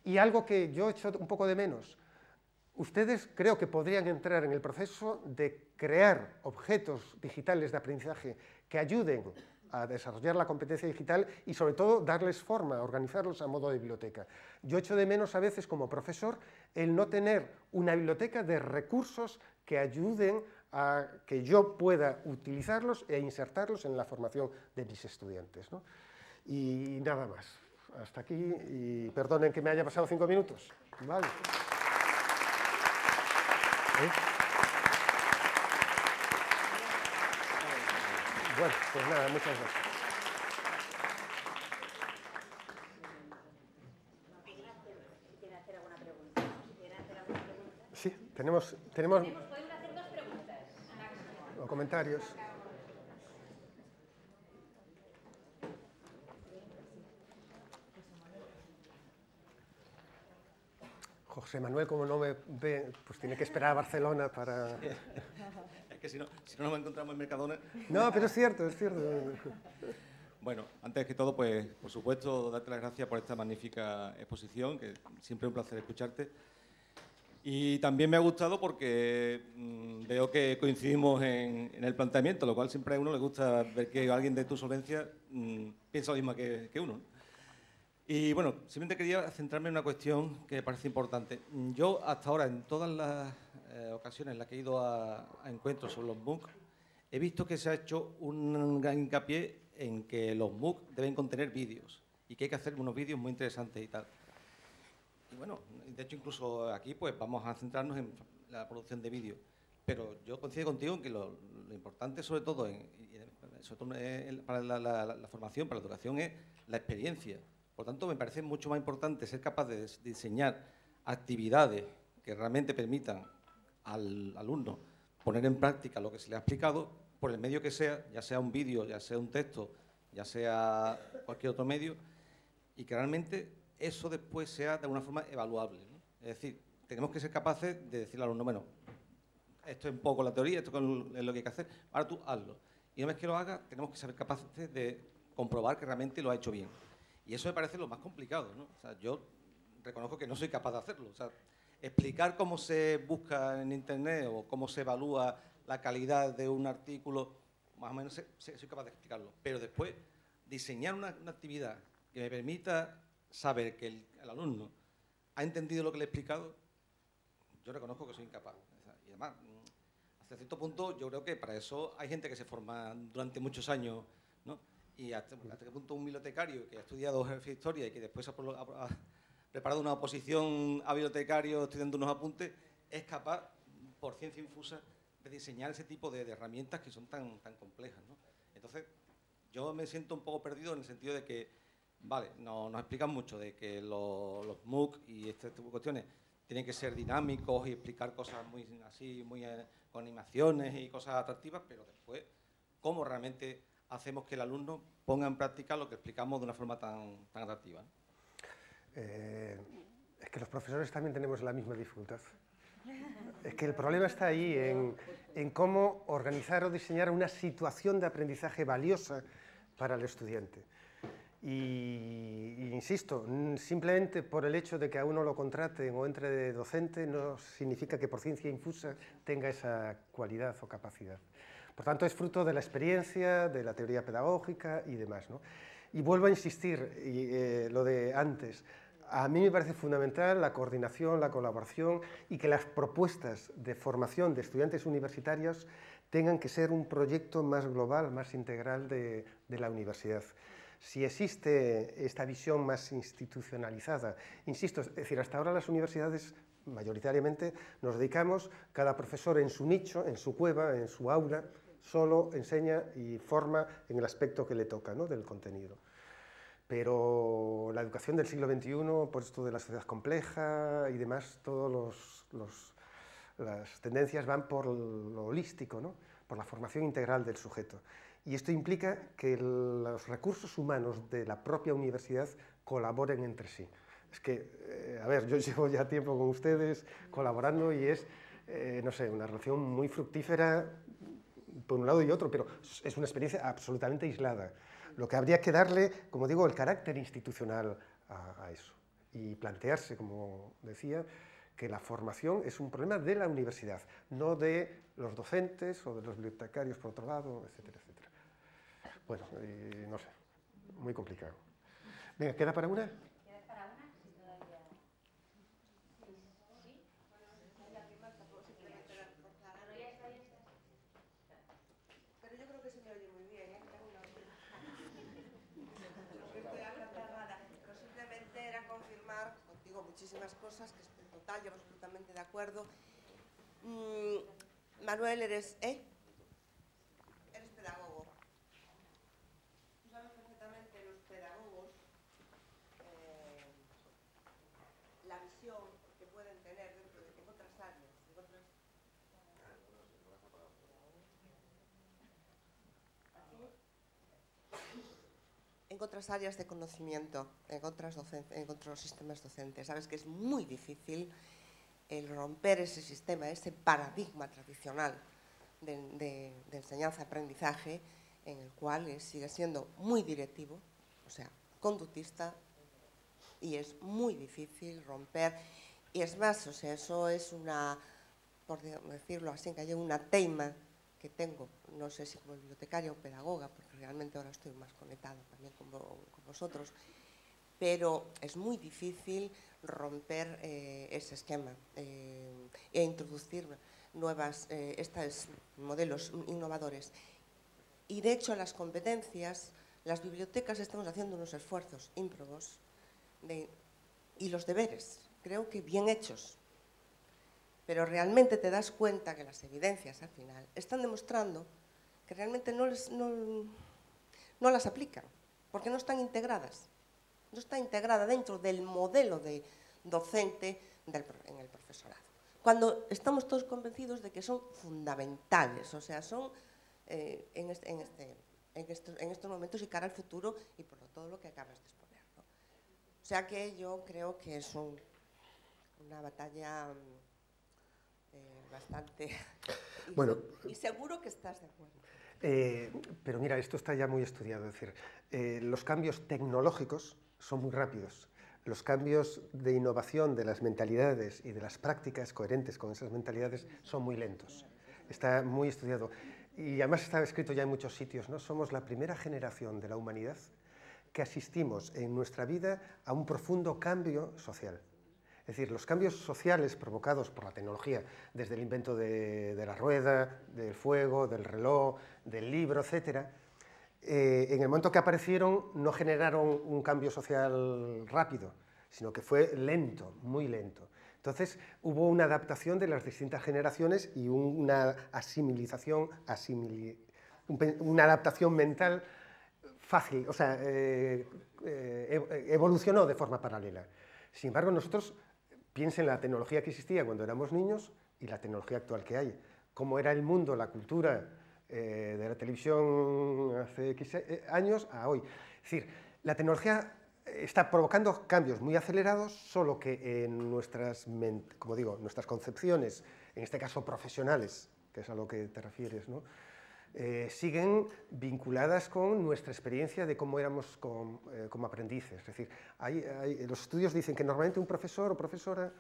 y algo que yo he hecho un poco de menos. Ustedes creo que podrían entrar en el proceso de crear objetos digitales de aprendizaje que ayuden a desarrollar la competencia digital y sobre todo darles forma, organizarlos a modo de biblioteca. Yo echo de menos a veces como profesor el no tener una biblioteca de recursos que ayuden a que yo pueda utilizarlos e insertarlos en la formación de mis estudiantes. Y nada más. Hasta aquí y perdonen que me haya pasado cinco minutos. Vale. ¿Eh? Bueno, pues nada, muchas gracias. Sí, tenemos, tenemos... O comentarios. José Manuel, como no me ve, pues tiene que esperar a Barcelona para... que si no, si no nos encontramos en Mercadona... No, pero es cierto, es cierto. Bueno, antes que todo, pues por supuesto, darte las gracias por esta magnífica exposición, que siempre es un placer escucharte. Y también me ha gustado porque mm, veo que coincidimos en, el planteamiento, lo cual siempre a uno le gusta ver que alguien de tu solvencia mm, piensa lo mismo que, que uno. Y bueno, simplemente quería centrarme en una cuestión que me parece importante. Yo hasta ahora, en todas las eh, ocasiones en las que he ido a, encuentros sobre los MOOC, he visto que se ha hecho un gran hincapié en que los MOOC deben contener vídeos y que hay que hacer unos vídeos muy interesantes y tal. Bueno, de hecho incluso aquí pues vamos a centrarnos en la producción de vídeos. Pero yo coincido contigo en que lo, importante sobre todo, para la, formación, para la educación, es la experiencia. Por tanto, me parece mucho más importante ser capaz de diseñar actividades que realmente permitan al alumno poner en práctica lo que se le ha explicado, por el medio que sea, ya sea un vídeo, ya sea un texto, ya sea cualquier otro medio, y que realmente eso después sea de alguna forma evaluable. Es decir, tenemos que ser capaces de decirle al alumno, bueno, esto es un poco la teoría, esto es lo que hay que hacer, ahora tú hazlo. Y una vez que lo haga, tenemos que ser capaces de comprobar que realmente lo ha hecho bien. Y eso me parece lo más complicado. yo reconozco que no soy capaz de hacerlo. Explicar cómo se busca en Internet o cómo se evalúa la calidad de un artículo, más o menos soy capaz de explicarlo. Pero después, diseñar una, actividad que me permita saber que el, alumno ha entendido lo que le he explicado, yo reconozco que soy incapaz. Y además, hasta cierto punto, yo creo que para eso hay gente que se forma durante muchos años, ¿no? Y hasta, qué punto un bibliotecario que ha estudiado historia y que después ha, preparado una oposición a bibliotecario estudiando unos apuntes, es capaz, por ciencia infusa, de diseñar ese tipo de, herramientas que son tan, tan complejas. ¿no? Entonces, yo me siento un poco perdido en el sentido de que, vale, no, nos explican mucho de que los, los MOOC y este tipo de cuestiones tienen que ser dinámicos y explicar cosas muy así, muy eh, con animaciones y cosas atractivas, pero después, ¿cómo realmente hacemos que el alumno ponga en práctica lo que explicamos de una forma tan, tan atractiva? Eh, es que los profesores también tenemos la misma dificultad. Es que el problema está ahí en, en cómo organizar o diseñar una situación de aprendizaje valiosa para el estudiante. Y, insisto, simplemente por el hecho de que a uno lo contraten o entre de docente no significa que por ciencia infusa tenga esa cualidad o capacidad. Por tanto, es fruto de la experiencia, de la teoría pedagógica y demás. ¿no? Y vuelvo a insistir, y, eh, lo de antes, a mí me parece fundamental la coordinación, la colaboración y que las propuestas de formación de estudiantes universitarios tengan que ser un proyecto más global, más integral de, de la universidad si existe esta visión más institucionalizada. Insisto, es decir, hasta ahora las universidades mayoritariamente nos dedicamos, cada profesor en su nicho, en su cueva, en su aula, solo enseña y forma en el aspecto que le toca ¿no? del contenido. Pero la educación del siglo XXI, por esto de la sociedad compleja y demás, todas las tendencias van por lo holístico, ¿no? por la formación integral del sujeto. Y esto implica que los recursos humanos de la propia universidad colaboren entre sí. Es que, eh, a ver, yo llevo ya tiempo con ustedes colaborando y es, eh, no sé, una relación muy fructífera por un lado y otro, pero es una experiencia absolutamente aislada. Lo que habría que darle, como digo, el carácter institucional a, a eso y plantearse, como decía, que la formación es un problema de la universidad, no de los docentes o de los bibliotecarios por otro lado, etcétera, etcétera. Bueno, no sé, muy complicado. Venga, ¿queda para una? ¿Queda para una? Sí, todavía. ¿Sí? Pero yo creo que se me oye muy bien, ¿eh? Estoy pero simplemente era confirmar contigo muchísimas cosas, que en total yo absolutamente de acuerdo. Mm, Manuel, eres, ¿eh? en otras áreas de conocimiento, en, otras en otros sistemas docentes. Sabes que es muy difícil el romper ese sistema, ese paradigma tradicional de, enseñanza-aprendizaje, en el cual sigue siendo muy directivo, o sea, conductista, y es muy difícil romper. Y es más, o sea, eso es una, por decirlo así, que hay una teima que tengo, no sé si como bibliotecaria o pedagoga, porque realmente ahora estoy más conectada también con, vosotros, pero es muy difícil romper eh, ese esquema eh, e introducir nuevos eh, estos modelos innovadores. Y de hecho las competencias, las bibliotecas estamos haciendo unos esfuerzos ímprobos y los deberes, creo que bien hechos, pero realmente te das cuenta que las evidencias al final están demostrando que realmente no, las aplican, porque no están integradas no está integrada dentro del modelo de docente en el profesorado. Cuando estamos todos convencidos de que son fundamentales, o sea, son eh, este, este, en, estos momentos y cara al futuro y por todo lo que acabas de exponer. O sea que yo creo que es una batalla eh, bastante... Bueno, y, seguro que estás de acuerdo. Eh, pero mira, esto está ya muy estudiado. Es decir, los cambios tecnológicos son muy rápidos. Los cambios de innovación de las mentalidades y de las prácticas coherentes con esas mentalidades son muy lentos. Está muy estudiado. Y además está escrito ya en muchos sitios, ¿no? Somos la primera generación de la humanidad que asistimos en nuestra vida a un profundo cambio social. Es decir, los cambios sociales provocados por la tecnología, desde el invento de, la rueda, del fuego, del reloj, del libro, etcétera, eh, en el momento que aparecieron no generaron un cambio social rápido, sino que fue lento, muy lento. Entonces hubo una adaptación de las distintas generaciones y una asimilización, una adaptación mental fácil, o sea, eh, eh, evolucionó de forma paralela. Sin embargo, nosotros piensen en la tecnología que existía cuando éramos niños y la tecnología actual que hay. Cómo era el mundo, la cultura, eh, de la televisión hace X eh, años a hoy. Es decir, la tecnología está provocando cambios muy acelerados, solo que en nuestras, como digo, nuestras concepciones, en este caso profesionales, que es a lo que te refieres, ¿no? Eh, siguen vinculadas con nuestra experiencia de cómo éramos como, aprendices. Es decir, los estudios dicen que normalmente un profesor o profesora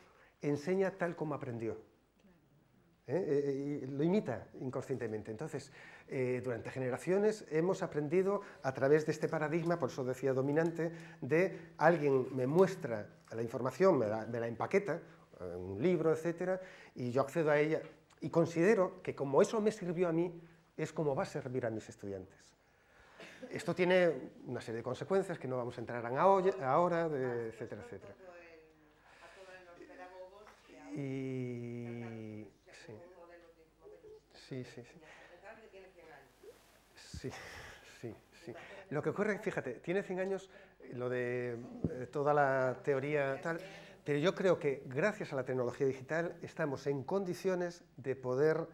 enseña tal como aprendió. ¿eh? Eh, eh, lo imita inconscientemente. Entonces, durante generaciones hemos aprendido a través de este paradigma, por eso decía dominante, de alguien me muestra la información, me la, empaqueta, un libro, etcétera, y yo accedo a ella y considero que como eso me sirvió a mí, es como va a servir a mis estudiantes. Esto tiene una serie de consecuencias que no vamos a entrar en ahora, etcétera, etcétera. Y Sí, sí, sí. Sí, sí, sí. Lo que ocurre, fíjate, tiene 100 años lo de eh, toda la teoría tal, pero yo creo que gracias a la tecnología digital estamos en condiciones de poder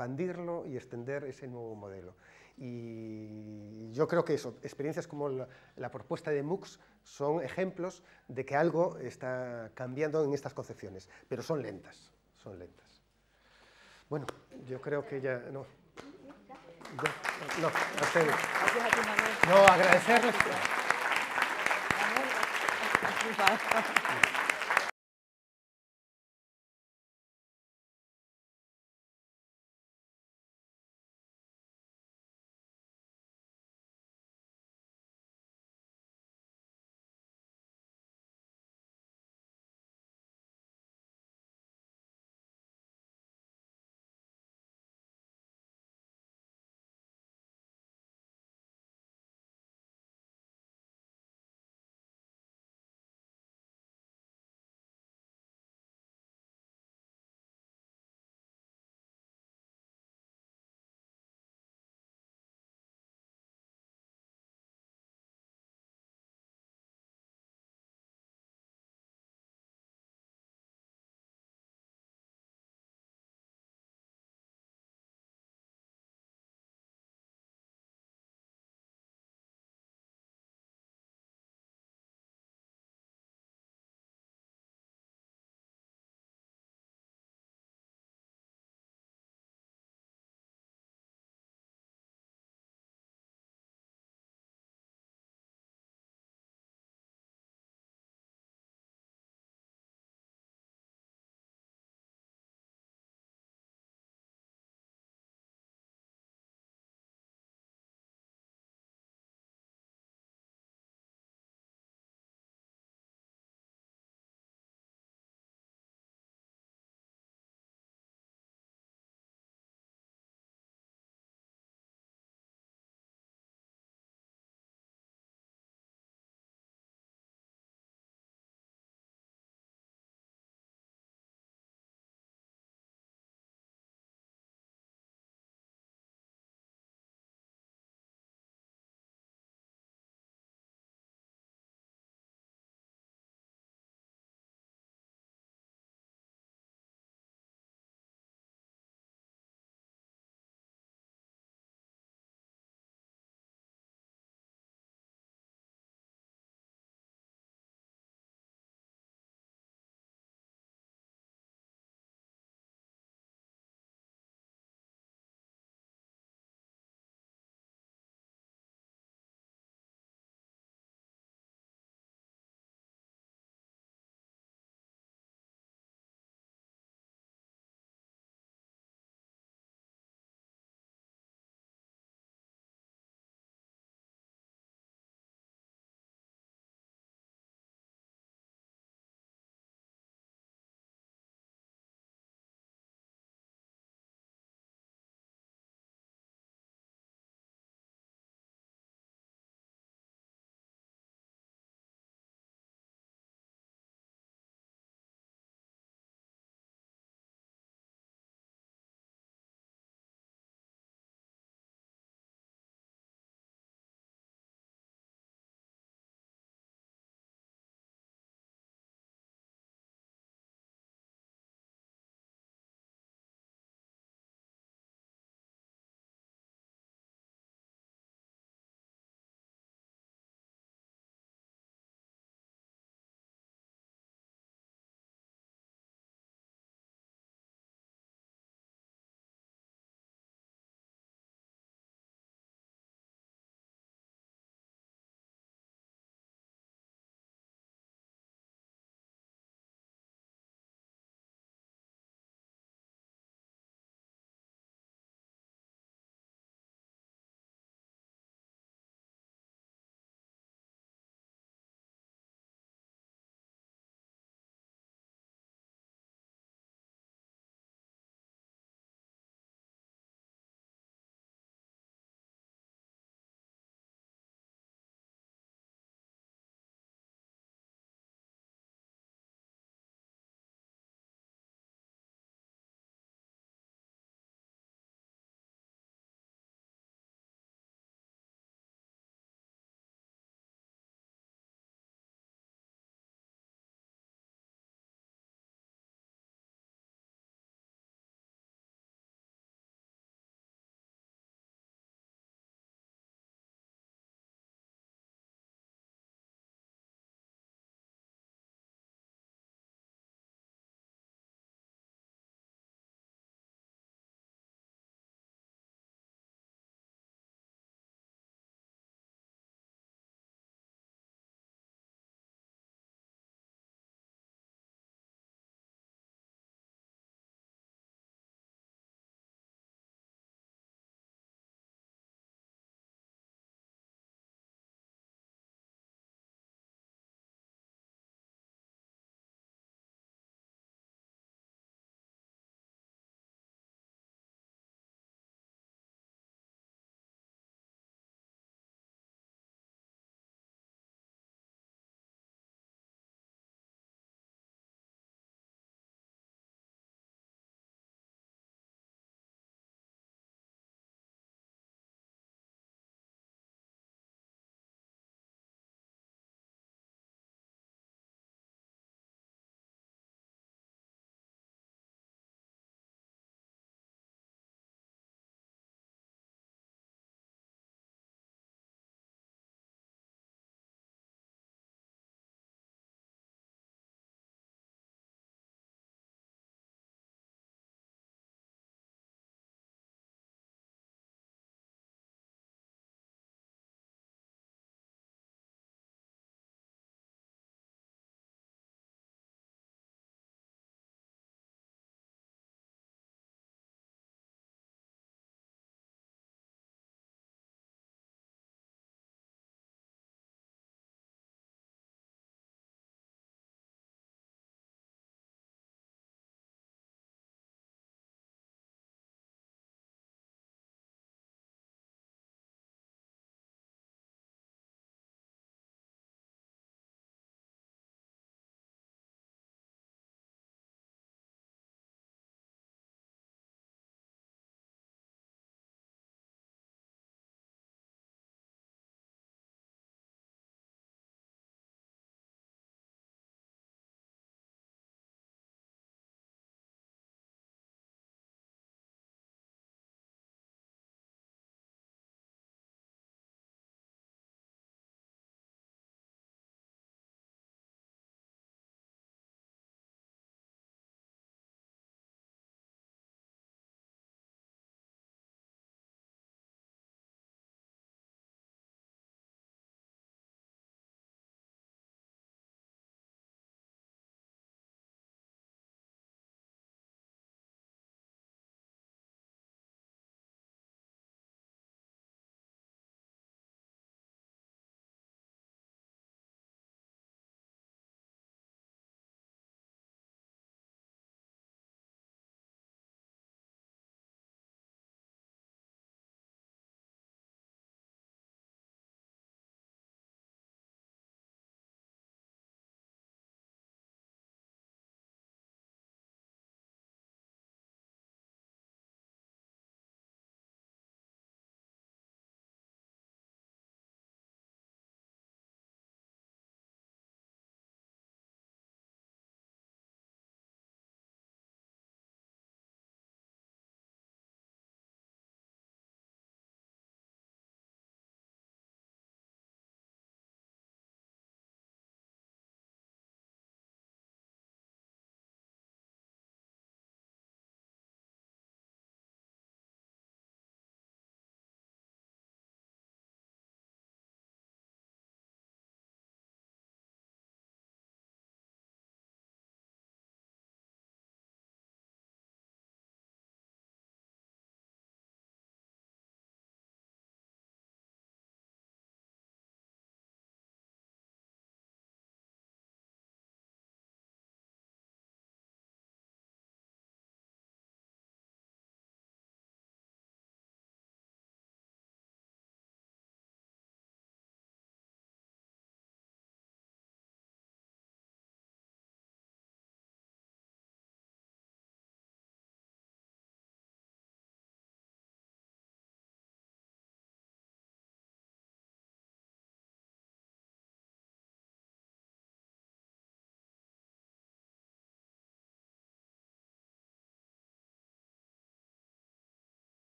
expandirlo y extender ese nuevo modelo. Y yo creo que eso, experiencias como la, la, propuesta de MOOCs son ejemplos de que algo está cambiando en estas concepciones, pero son lentas, son lentas. Bueno, yo creo que ya no. no, a. No, agradecerles.